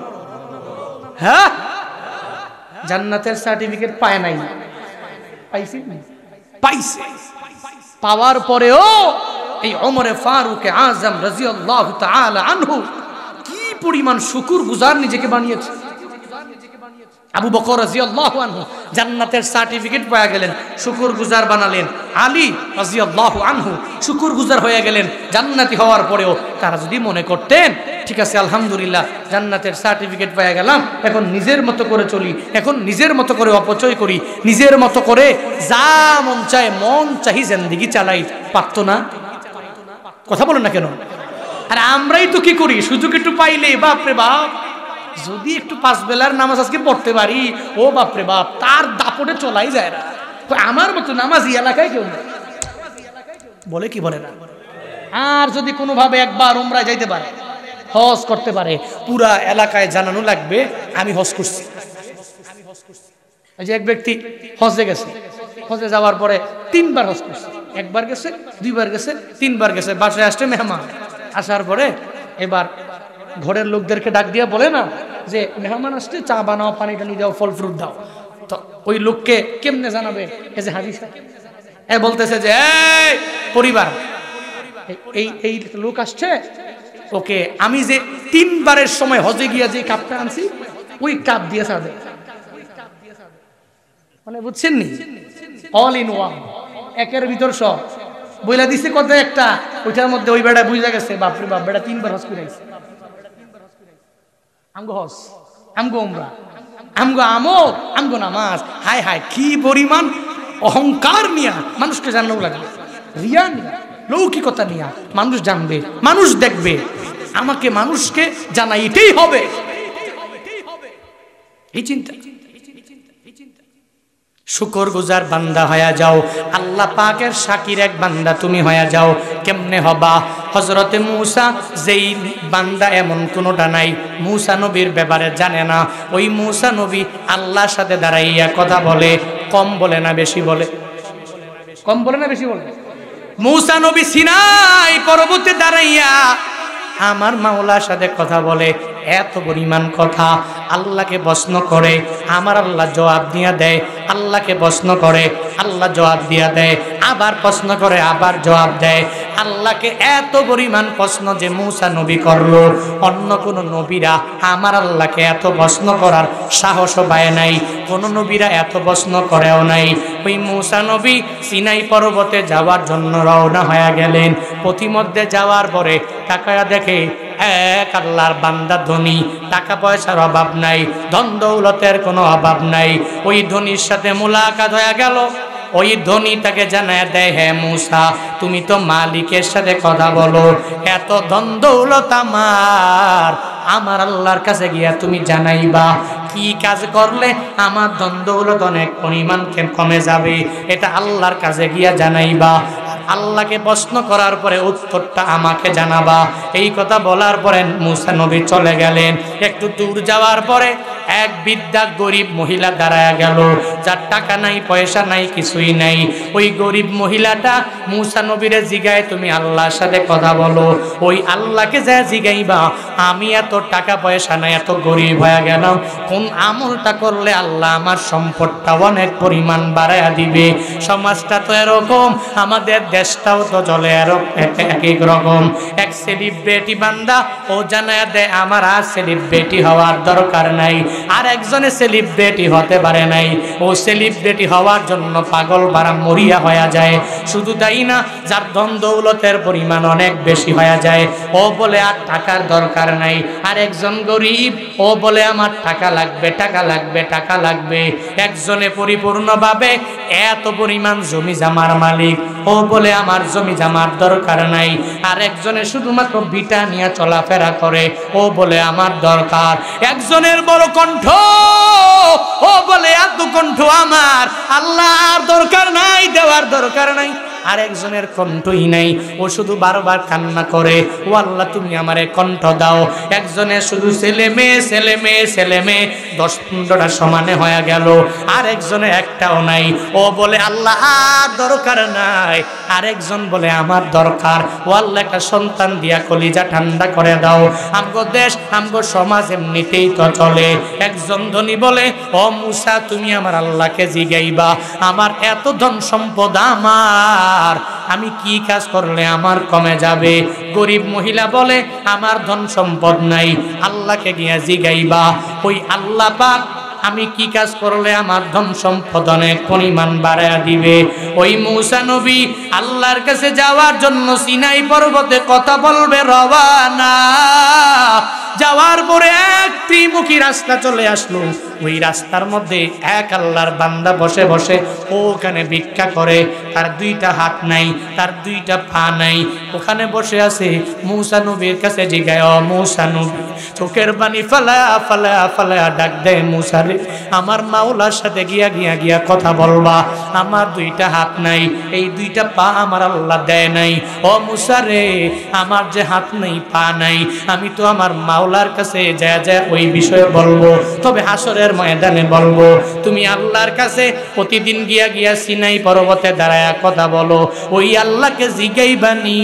হ্যাঁ? জান্নাতের সার্টিফিকেট পায় নাই। পাইছি পাইছে। পাওয়ার পরেও এই অমরে ফারুকে আজম রাজিয়াল্লাহু তাআলা আনহু কি পরিমাণ শুকুর গুজার নিজেকে বানিয়েছে। আবু বকর রাজিয়াল্লাহু আনহু জান্নাতের সার্টিফিকেট পেয়ে গেলেন শুকুর গুজার বানালেন। আলী রাজিয়াল্লাহু আনহু শুকুর গুজার হয়ে গেলেন, জান্নাতি হওয়ার পরেও তারা যদি মনে করতেন, ঠিক আছে, আলহামদুলিল্লাহ, জান্নাতের সার্টিফিকেট পেয়ে গেলাম, এখন নিজের মতো করে চলি, এখন নিজের মতো করে অপচয় করি, নিজের মতো করে যা মন চায়, মন চাহি জিন্দিগি চালাই, পারত না? কথা বলেন না কেন? আর আমরাই তো কি করি? সুযোগ একটু পাইলে, বাপরে বাপ। যদি একটু পাঁচ বেলার নামাজ আজকে পড়তে পারি, ও বাপরে বাপ, তার দাপটে চলাই যায় না। আমার মতো নামাজ এই এলাকায় কেউ নেই। বলে কি বলে না? আর যদি কোনোভাবে একবার উমরা যাইতে পারে, হজ করতে পারে, পুরা এলাকায় জানানো লাগবে, আমি হজ করছি। যে এক ব্যক্তি হজে গেছে, হজে যাওয়ার পরে তিনবার হজ করছে। একবার গেছে, দুইবার গেছে, তিনবার গেছে, বাসায় আসছে মেহমান। আসার পরে এবার ঘরের লোকদেরকে ডাক দিয়া বলে না যে, মেহমান আসছে, চা বানাও, পানি টানি দাও, ফল ফ্রুট দাও। তো ওই লোককে কেমনে জানাবে? এই যে হাদিস এ বলতেছে যে পরিবার, এই এই লোক আসছে, ওকে আমি যে তিনবারের সময় হজে গিয়া যে কাপটা আনছি, ওই কাপ দিয়ে সাদে মানে বুঝছেন নি? অল ইন ওয়ান একের ভিতর সব। বইলা দিছে কত একটা, ওইটার মধ্যে ওই বেড়া বুঝা গেছে, বাপরে বাপ, বেড়া তিনবার হজ করে আমগো হজ, আমগো উমরা, আমগো আমল, আমগো নামাজ। হায় হায়, কি পরিমাণ অহংকার নিয়া মানুষকে জানানো লাগবে। রিয়া নিয়া, লৌকিকতা নিয়া মানুষ জানবে, মানুষ দেখবে। আমাকে মানুষকে জানাইতেই হবে। এই চিন্তা। শুকর গুজার বান্দা হয়ে যাও। আল্লাহ পাকের শাকির এক বান্দা তুমি হয়ে যাও। কেমনে হবা? হজরতে মূসা, যেই বান্দা এমন কোনোটা নাই। মূসা নবীর ব্যাপারে জানে না। ওই মূসা নবী আল্লাহর সাথে দাঁড়াইয়া কথা বলে, কম বলে না বেশি বলে। কম বলে না বেশি বলে? মূসা নবী সিনাই পরবর্তী দাঁড়াইয়া আমার মাওলার সাথে কথা বলে এত পরিমাণ কথা। আল্লাহকে প্রশ্ন করে, আমার আল্লাহ জবাব দিয়া দেয়, আল্লাহকে প্রশ্ন করে, আল্লাহ জবাব দিয়া দেয়, আবার প্রশ্ন করে, আবার জবাব দেয়। আল্লাহকে এত পরিমাণ প্রশ্ন যে মূসা নবী করল, অন্য কোন নবীরা আমার আল্লাহকে এত প্রশ্ন করার সাহসও পায় নাই, কোন নবীরা এত প্রশ্ন করেও নাই। ওই মূসা নবী সিনাই পর্বতে যাওয়ার জন্য রওনা হয়ে গেলেন। প্রতিমধ্যে যাওয়ার পরে তাকায়া দেখে এক আল্লাহর বান্দা ধনী, টাকা পয়সার অভাব নাই, ধন দৌলতের কোনো অভাব নাই। ওই ধনীর সাথে মুলাকাত হয়ে গেল। ওই ধনী তাকে জানায় দেয় হ্যাঁ মুসা, তুমি তো মালিকের সাথে কথা বলো। এত ধন দৌলত আমার আমার আল্লাহর কাছে গিয়া তুমি জানাইবা। কি কাজ করলে আমার ধন দৌলত অনেক পরিমাণ কমে যাবে। এটা আল্লাহর কাছে গিয়া জানাইবা। আল্লাহকে প্রশ্ন করার পরে উত্তরটা আমাকে জানাবা। এই কথা বলার পরে মুসা নবী চলে গেলেন। একটু দূর যাওয়ার পরে এক বিদ্যা গরিব মহিলা দাঁড়ায় গেল। যার টাকা নাই, পয়সা নাই, কিছুই নাই। ওই গরিব মহিলাটা, মুসা নবীরে জিগায়, তুমি আল্লাহর সাথে কথা বলো। ওই আল্লাহকে যা জিগাইবা, আমি এত টাকা, পয়সা নাই, এত গরিব হয়ে গেলাম। কোন আমলটা করলে আল্লাহ আমার সম্পদটা অনেক পরিমাণ বাড়াইয়া দিবে? সমাজটা তো এরকম, আমাদের দেশটাও তো চলে এক এক রকম। এক সেলিব্রেটি বান্দা, ও জানায় দেয়, আমার আর সেলিব্রেটি হওয়ার দরকার নাই। আর একজনে সেলিব্রিটি হতে পারে নাই। ও সেলিব্রিটি হওয়ার জন্য পাগল বারা মরিয়া হয়ে যায়। শুধু তাই না, যার ধন দৌলতের পরিমাণ অনেক বেশি হয়ে যায়। ও বলে, আর টাকার দরকার নাই। আর একজন গরিব, ও বলে, আমার টাকা লাগবে টাকা লাগবে টাকা লাগবে। একজনে পরিপূর্ণভাবে এত পরিমাণ জমি জামার মালিক। ও বলে, আমার জমি জামার দরকার নাই। আর একজনে শুধুমাত্র বিটা নিয়ে চলাফেরা করে। ও বলে, আমার দরকার। একজনের বড় কণ্ঠ ও বলে এত কণ্ঠ আমার। আল্লাহ দরকার নাই দেওয়ার দরকার নাই। আরেকজনের কণ্ঠই নাই। ও শুধু বারবার কান্না করে। ও আল্লাহ, তুমি আমারে কণ্ঠ দাও। একজনে শুধু ছেলে মেয়ে ছেলে মেয়ে ছেলে মেয়ে। দশ পনেরোটা সমানে হয়ে গেল। আর একজনে একটাও নাই। ও বলে, আল্লাহ, আর দরকার নাই। আরেকজন বলে, আমার দরকার। ও আল্লাহ, একটা সন্তান দিয়া কলিজা ঠান্ডা করে দাও। আমগো দেশ, আমগো সমাজ এমনিতেই তো চলে। একজন ধনী বলে, ও মুসা, তুমি আমার আল্লাহকে জিগাইবা। আমার এত ধন সম্পদ আমার। আমি কি কাজ করলে আমার কমে যাবে? গরিব মহিলা বলে, আমার ধন সম্পদ নাই, আল্লাহকে গিয়া জিগাইবা। ওই আল্লাহ পাক আমি কি কাজ করলে আমার ধন সম্পদ অনেক পরিমাণ বাড়ায়া দিবে? ওই মৌসা নবী আল্লাহর কাছে যাওয়ার জন্য সিনাই পর্বতে কথা বলবে রবানা যাওয়ার পরে এক ত্রিমুখী রাস্তা চলে আসলো। ওই রাস্তার মধ্যে এক আল্লাহর বান্দা বসে বসে ওখানে ভিক্ষা করে। তার দুইটা হাত নাই, তার দুইটা পা নাই। ওখানে বসে আছে মৌসা নবীর কাছে জিগায় ও মৌসা নবী, চোখের পানি ফালা ফালা ফালা ডাক দেয় মৌসা রে আমার মাওলার সাথে গিয়া গিয়া গিয়া কথা বলবা। আমার দুইটা হাত নাই, এই দুইটা পা আমার আল্লাহ দেয় নাই। ও মুসা রে, আমার যে হাত নেই, পা নাই। আমি তো আমার মাওলার কাছে যা যা ওই বিষয়ে বলব, তবে হাসরের ময়দানে বলব, তুমি আল্লাহর কাছে প্রতিদিন গিয়া গিয়া সিনাই পর্বতে দাঁড়ায়া কথা বলো। ওই আল্লাহকে জিগাইবানি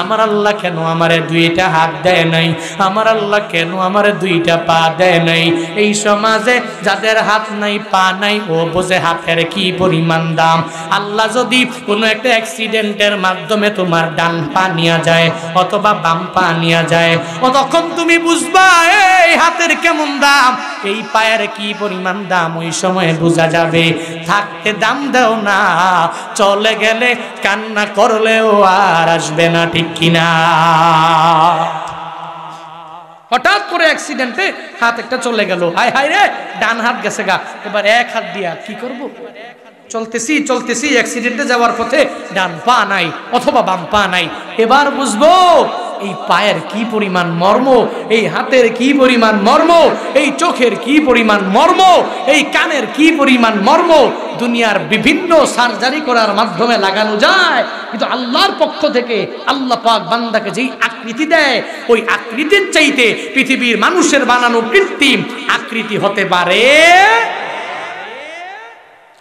আমার আল্লাহ কেন আমারে দুইটা হাত দেয় নাই? আমার আল্লাহ কেন আমারে দুইটা পা দেয় নাই? এই সমাজে যাদের হাত নাই, পা নাই, ও বোঝে হাতের কি পরিমাণ দাম। আল্লাহ যদি কোনো একটা অ্যাক্সিডেন্টের মাধ্যমে তোমার ডান পা নিয়ে যায়, অথবা বাম পা নিয়ে যায়, ও তখন তুমি বুঝবা, এই হাতের কেমন দাম? এই পায়ের কি পরিমাণ দাম? ওই সময় বোঝা যাবে, থাকতে দাম দেও না, চলে গেলে কান্না করলেও আর আসবে না, ঠিক কিনা? হঠাৎ করে অ্যাক্সিডেন্টে হাত একটা চলে গেল। হায় হায় রে, ডান হাত গেছে গা। এবার এক হাত দিয়া কি করব? চলতেছি চলতেছি অ্যাক্সিডেন্টে যাওয়ার পথে ডান পা নাই অথবা বাম পা নাই। এবার বুঝব এই পায়ের কি পরিমাণ মর্ম? এই হাতের কি পরিমাণ মর্ম? এই চোখের কি পরিমাণ মর্ম? এই কানের কি পরিমাণ মর্ম? দুনিয়ার বিভিন্ন সার্জারি করার মাধ্যমে লাগানো যায়। কিন্তু আল্লাহর পক্ষ থেকে আল্লাহ পাক বান্দাকে যেই আকৃতি দেয়, ওই আকৃতির চাইতে পৃথিবীর মানুষের বানানো কৃত্রিম আকৃতি হতে পারে।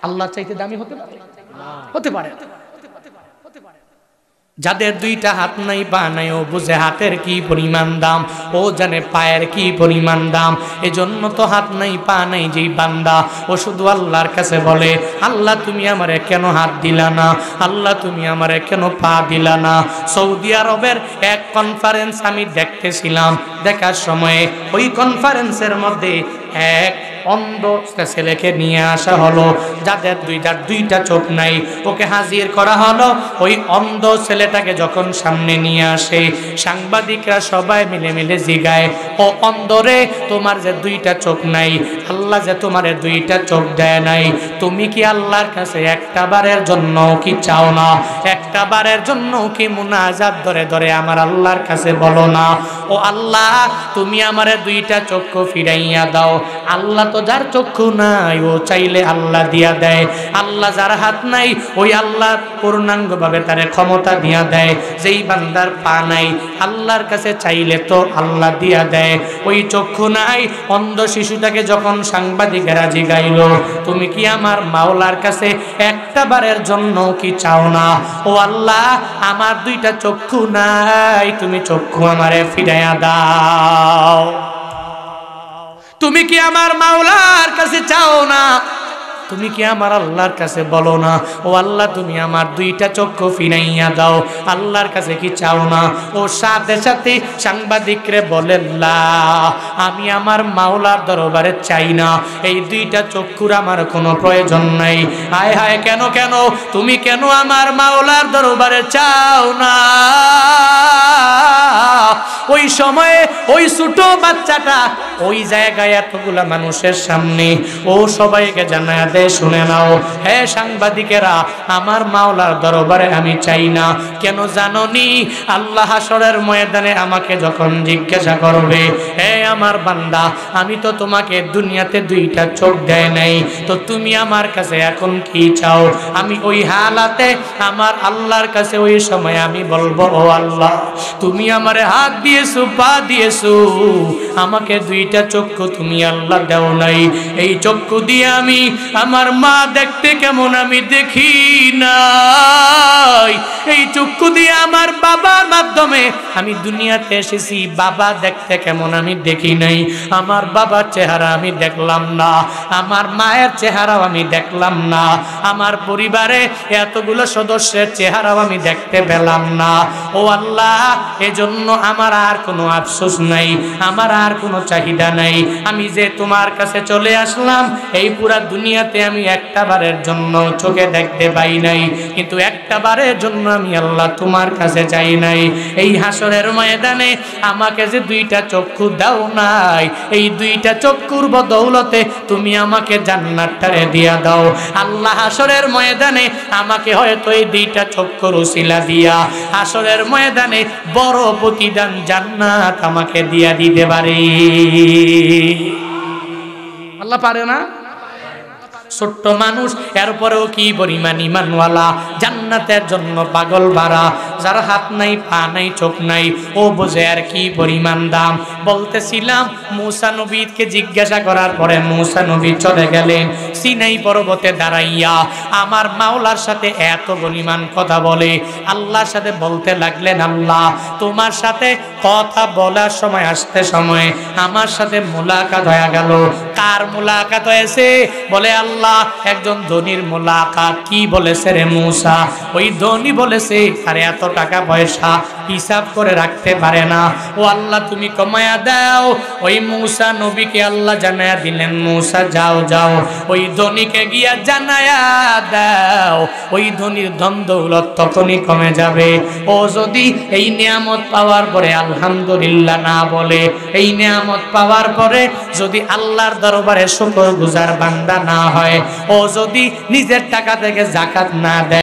আল্লাহ চাইতে দামি হতে পারে? হতে পারে। যাদের দুইটা হাত নাই পা নাই ও বুঝে হাতের কি পরিমাণ দাম, ও জানে পায়ের কি পরিমাণ দাম। এজন্য তো হাত নাই, পা নাই যেই বান্দা। ও শুধু আল্লাহর কাছে বলে, আল্লাহ, তুমি আমারে কেন হাত দিলা না? আল্লাহ, তুমি আমারে কেন পা দিলা না? সৌদি আরবের এক কনফারেন্স আমি দেখতেছিলাম। দেখার সময়ে ওই কনফারেন্সের মধ্যে এক অন্ধ ছেলেকে নিয়ে আসা হলো। যাদের দুইটার দুইটা চোখ নাই, ওকে হাজির করা হলো। ওই অন্ধ ছেলেটাকে যখন সামনে নিয়ে আসে, সাংবাদিকরা সবাই মিলে মিলে জিগায়, ও অন্ধরে তোমার যে দুইটা চোখ নাই, আল্লাহ যে তোমার দুইটা চোখ দেয় নাই, তুমি কি আল্লাহর কাছে একটা বারের জন্য কি চাও না? একটা বারের জন্য কি মুনাজাত ধরে ধরে আমার আল্লাহর কাছে বলো না? ও আল্লাহ, তুমি আমার দুইটা চক্ষু ফিরাইয়া দাও। আল্লাহ তো যার চক্ষু নাই, ও চাইলে আল্লাহ দিয়া দেয়। আল্লাহ যার হাত নাই, ওই আল্লাহ পূর্ণাঙ্গভাবে তার ক্ষমতা দিয়া দেয়। যেই বান্দার পা নাই, আল্লাহর কাছে চাইলে তো আল্লাহ দিয়া দেয়। ওই চক্ষু নাই, অন্ধ শিশুটাকে যখন সাংবাদিকেরা জিগাইল তুমি কি আমার মাওলার কাছে একটা বারের জন্য কি চাও না? ও আল্লাহ, আমার দুইটা চক্ষু নাই, তুমি চক্ষু আমারে ফিরাইয়া দাও। তুমি কি আমার মাওলার কাছে চাও না? তুমি কি আমার আল্লাহর কাছে বলো না? ও আল্লাহ, তুমি আমার দুইটা চক্ষু ফিরাইয়া দাও। আল্লাহর কাছে কি চাও না? ও সাথে সাথে সাংবাদিকরে বলে আমি আমার মাওলার দরবারে চাই না। এই দুইটা চক্ষুর আমার কোনো প্রয়োজন নাই। হায় হায়, কেন কেন? তুমি কেন আমার মাওলার দরবারে চাও না? ওই সময়ে ওই ছোট বাচ্চাটা ওই জায়গায় এতগুলা মানুষের সামনে ও সবাইকে জানায় দে শুনে নাও। হে সাংবাদিকেরা, আমার মাওলার দরবারে আমি চাই না। কেন জাননি আল্লাহ হাসরের ময়দানে আমাকে যখন জিজ্ঞাসা করবে, হে আমার বান্দা, আমি তো তোমাকে দুনিয়াতে দুইটা চোখ দেয় নাই, তো তুমি আমার কাছে এখন কি চাও? আমি ওই হালাতে আমার আল্লাহর কাছে ওই সময় আমি বলব, ও আল্লাহ, তুমি আমার হাত দিয়েছ, পা দিয়েছ, আমাকে দুইটা চক্ষু তুমি আল্লাহ দেও নাই। এই চক্ষু দিয়ে আমি আমার মা দেখতে কেমন আমি দেখি নাই। এই চক্ষু দিয়ে আমার বাবার মাধ্যমে আমি দুনিয়াতে এসেছি, বাবা দেখতে কেমন আমি দেখি নাই। আমার বাবার চেহারা আমি দেখলাম না, আমার মায়ের চেহারাও আমি দেখলাম না, আমার পরিবারে এতগুলো সদস্যের চেহারাও আমি দেখতে পেলাম না। ও আল্লাহ, এজন্য আমার আর কোনো আফসোস নাই, আমার আর কোনো চাহিদা নাই। আমি যে তোমার কাছে চলে আসলাম, এই পুরা দুনিয়াতে আমি একটা বারের জন্য চোখে দেখতে পাই নাই। কিন্তু একটা বারের জন্য আমি আল্লাহ তোমার কাছে যাই নাই। এই হাসরের ময়দানে আমাকে যে দুইটা চক্ষু দাও নাই, এই দুইটা চক্ষুর বদৌলতে তুমি আমাকে জান্নাতটারে দিয়া দাও। আল্লাহ হাসরের ময়দানে আমাকে হয়তো এই দুইটা চক্ষুর উসিলা দিয়া, হাসরের ময়দানে বড় প্রতিদান জান্নাত আমাকে দিয়া দিতে পারে। আল্লাহ পারে না? ছোট্ট মানুষ এরপরেও কি পরিমাণ ইমানওয়ালা? জান্নাতের জন্য পাগল ভাড়া যার হাত নাই, পা নাই, চোখ নাই, ও বোঝে আর কি পরিমাণ দাম? বলতেছিলাম, মূসা জিজ্ঞাসা করার পরে মূসা নবী চলে গেলেন, সিনাই পর্বতে দাঁড়াইয়া আমার মাওলার সাথে এত পরিমাণ কথা বলে, আল্লাহর সাথে বলতে লাগলেন, আল্লাহ, তোমার সাথে কথা বলার সময় আসতে সময় আমার সাথে মোলাকাত হয়ে গেল। কার মোলাকাত হয়েছে? বলে আল্লাহ একজন ধনির মোলাকাত কি বলেছে রে মূসা? ওই ধনী বলেছে, আরে এত টাকা পয়সা হিসাব করে রাখতে পারে না। ও আল্লাহ, তুমি কমায়া দাও। ওই মূসা নবীকে আল্লাহ জানায়া দিলেন, মূসা, যাও যাও। ওই ধনীকে গিয়া জানায়া দাও। ওই ধনীর ধন দৌলত তখনই কমে যাবে। ও যদি এই নিয়ামত পাওয়ার পরে আলহামদুলিল্লাহ না বলে, এই নিয়ামত পাওয়ার পরে যদি আল্লাহর দরবারে শুকর গুজার বান্দা না হয় ও যদি নিজের টাকা থেকে জাকাত না দেয়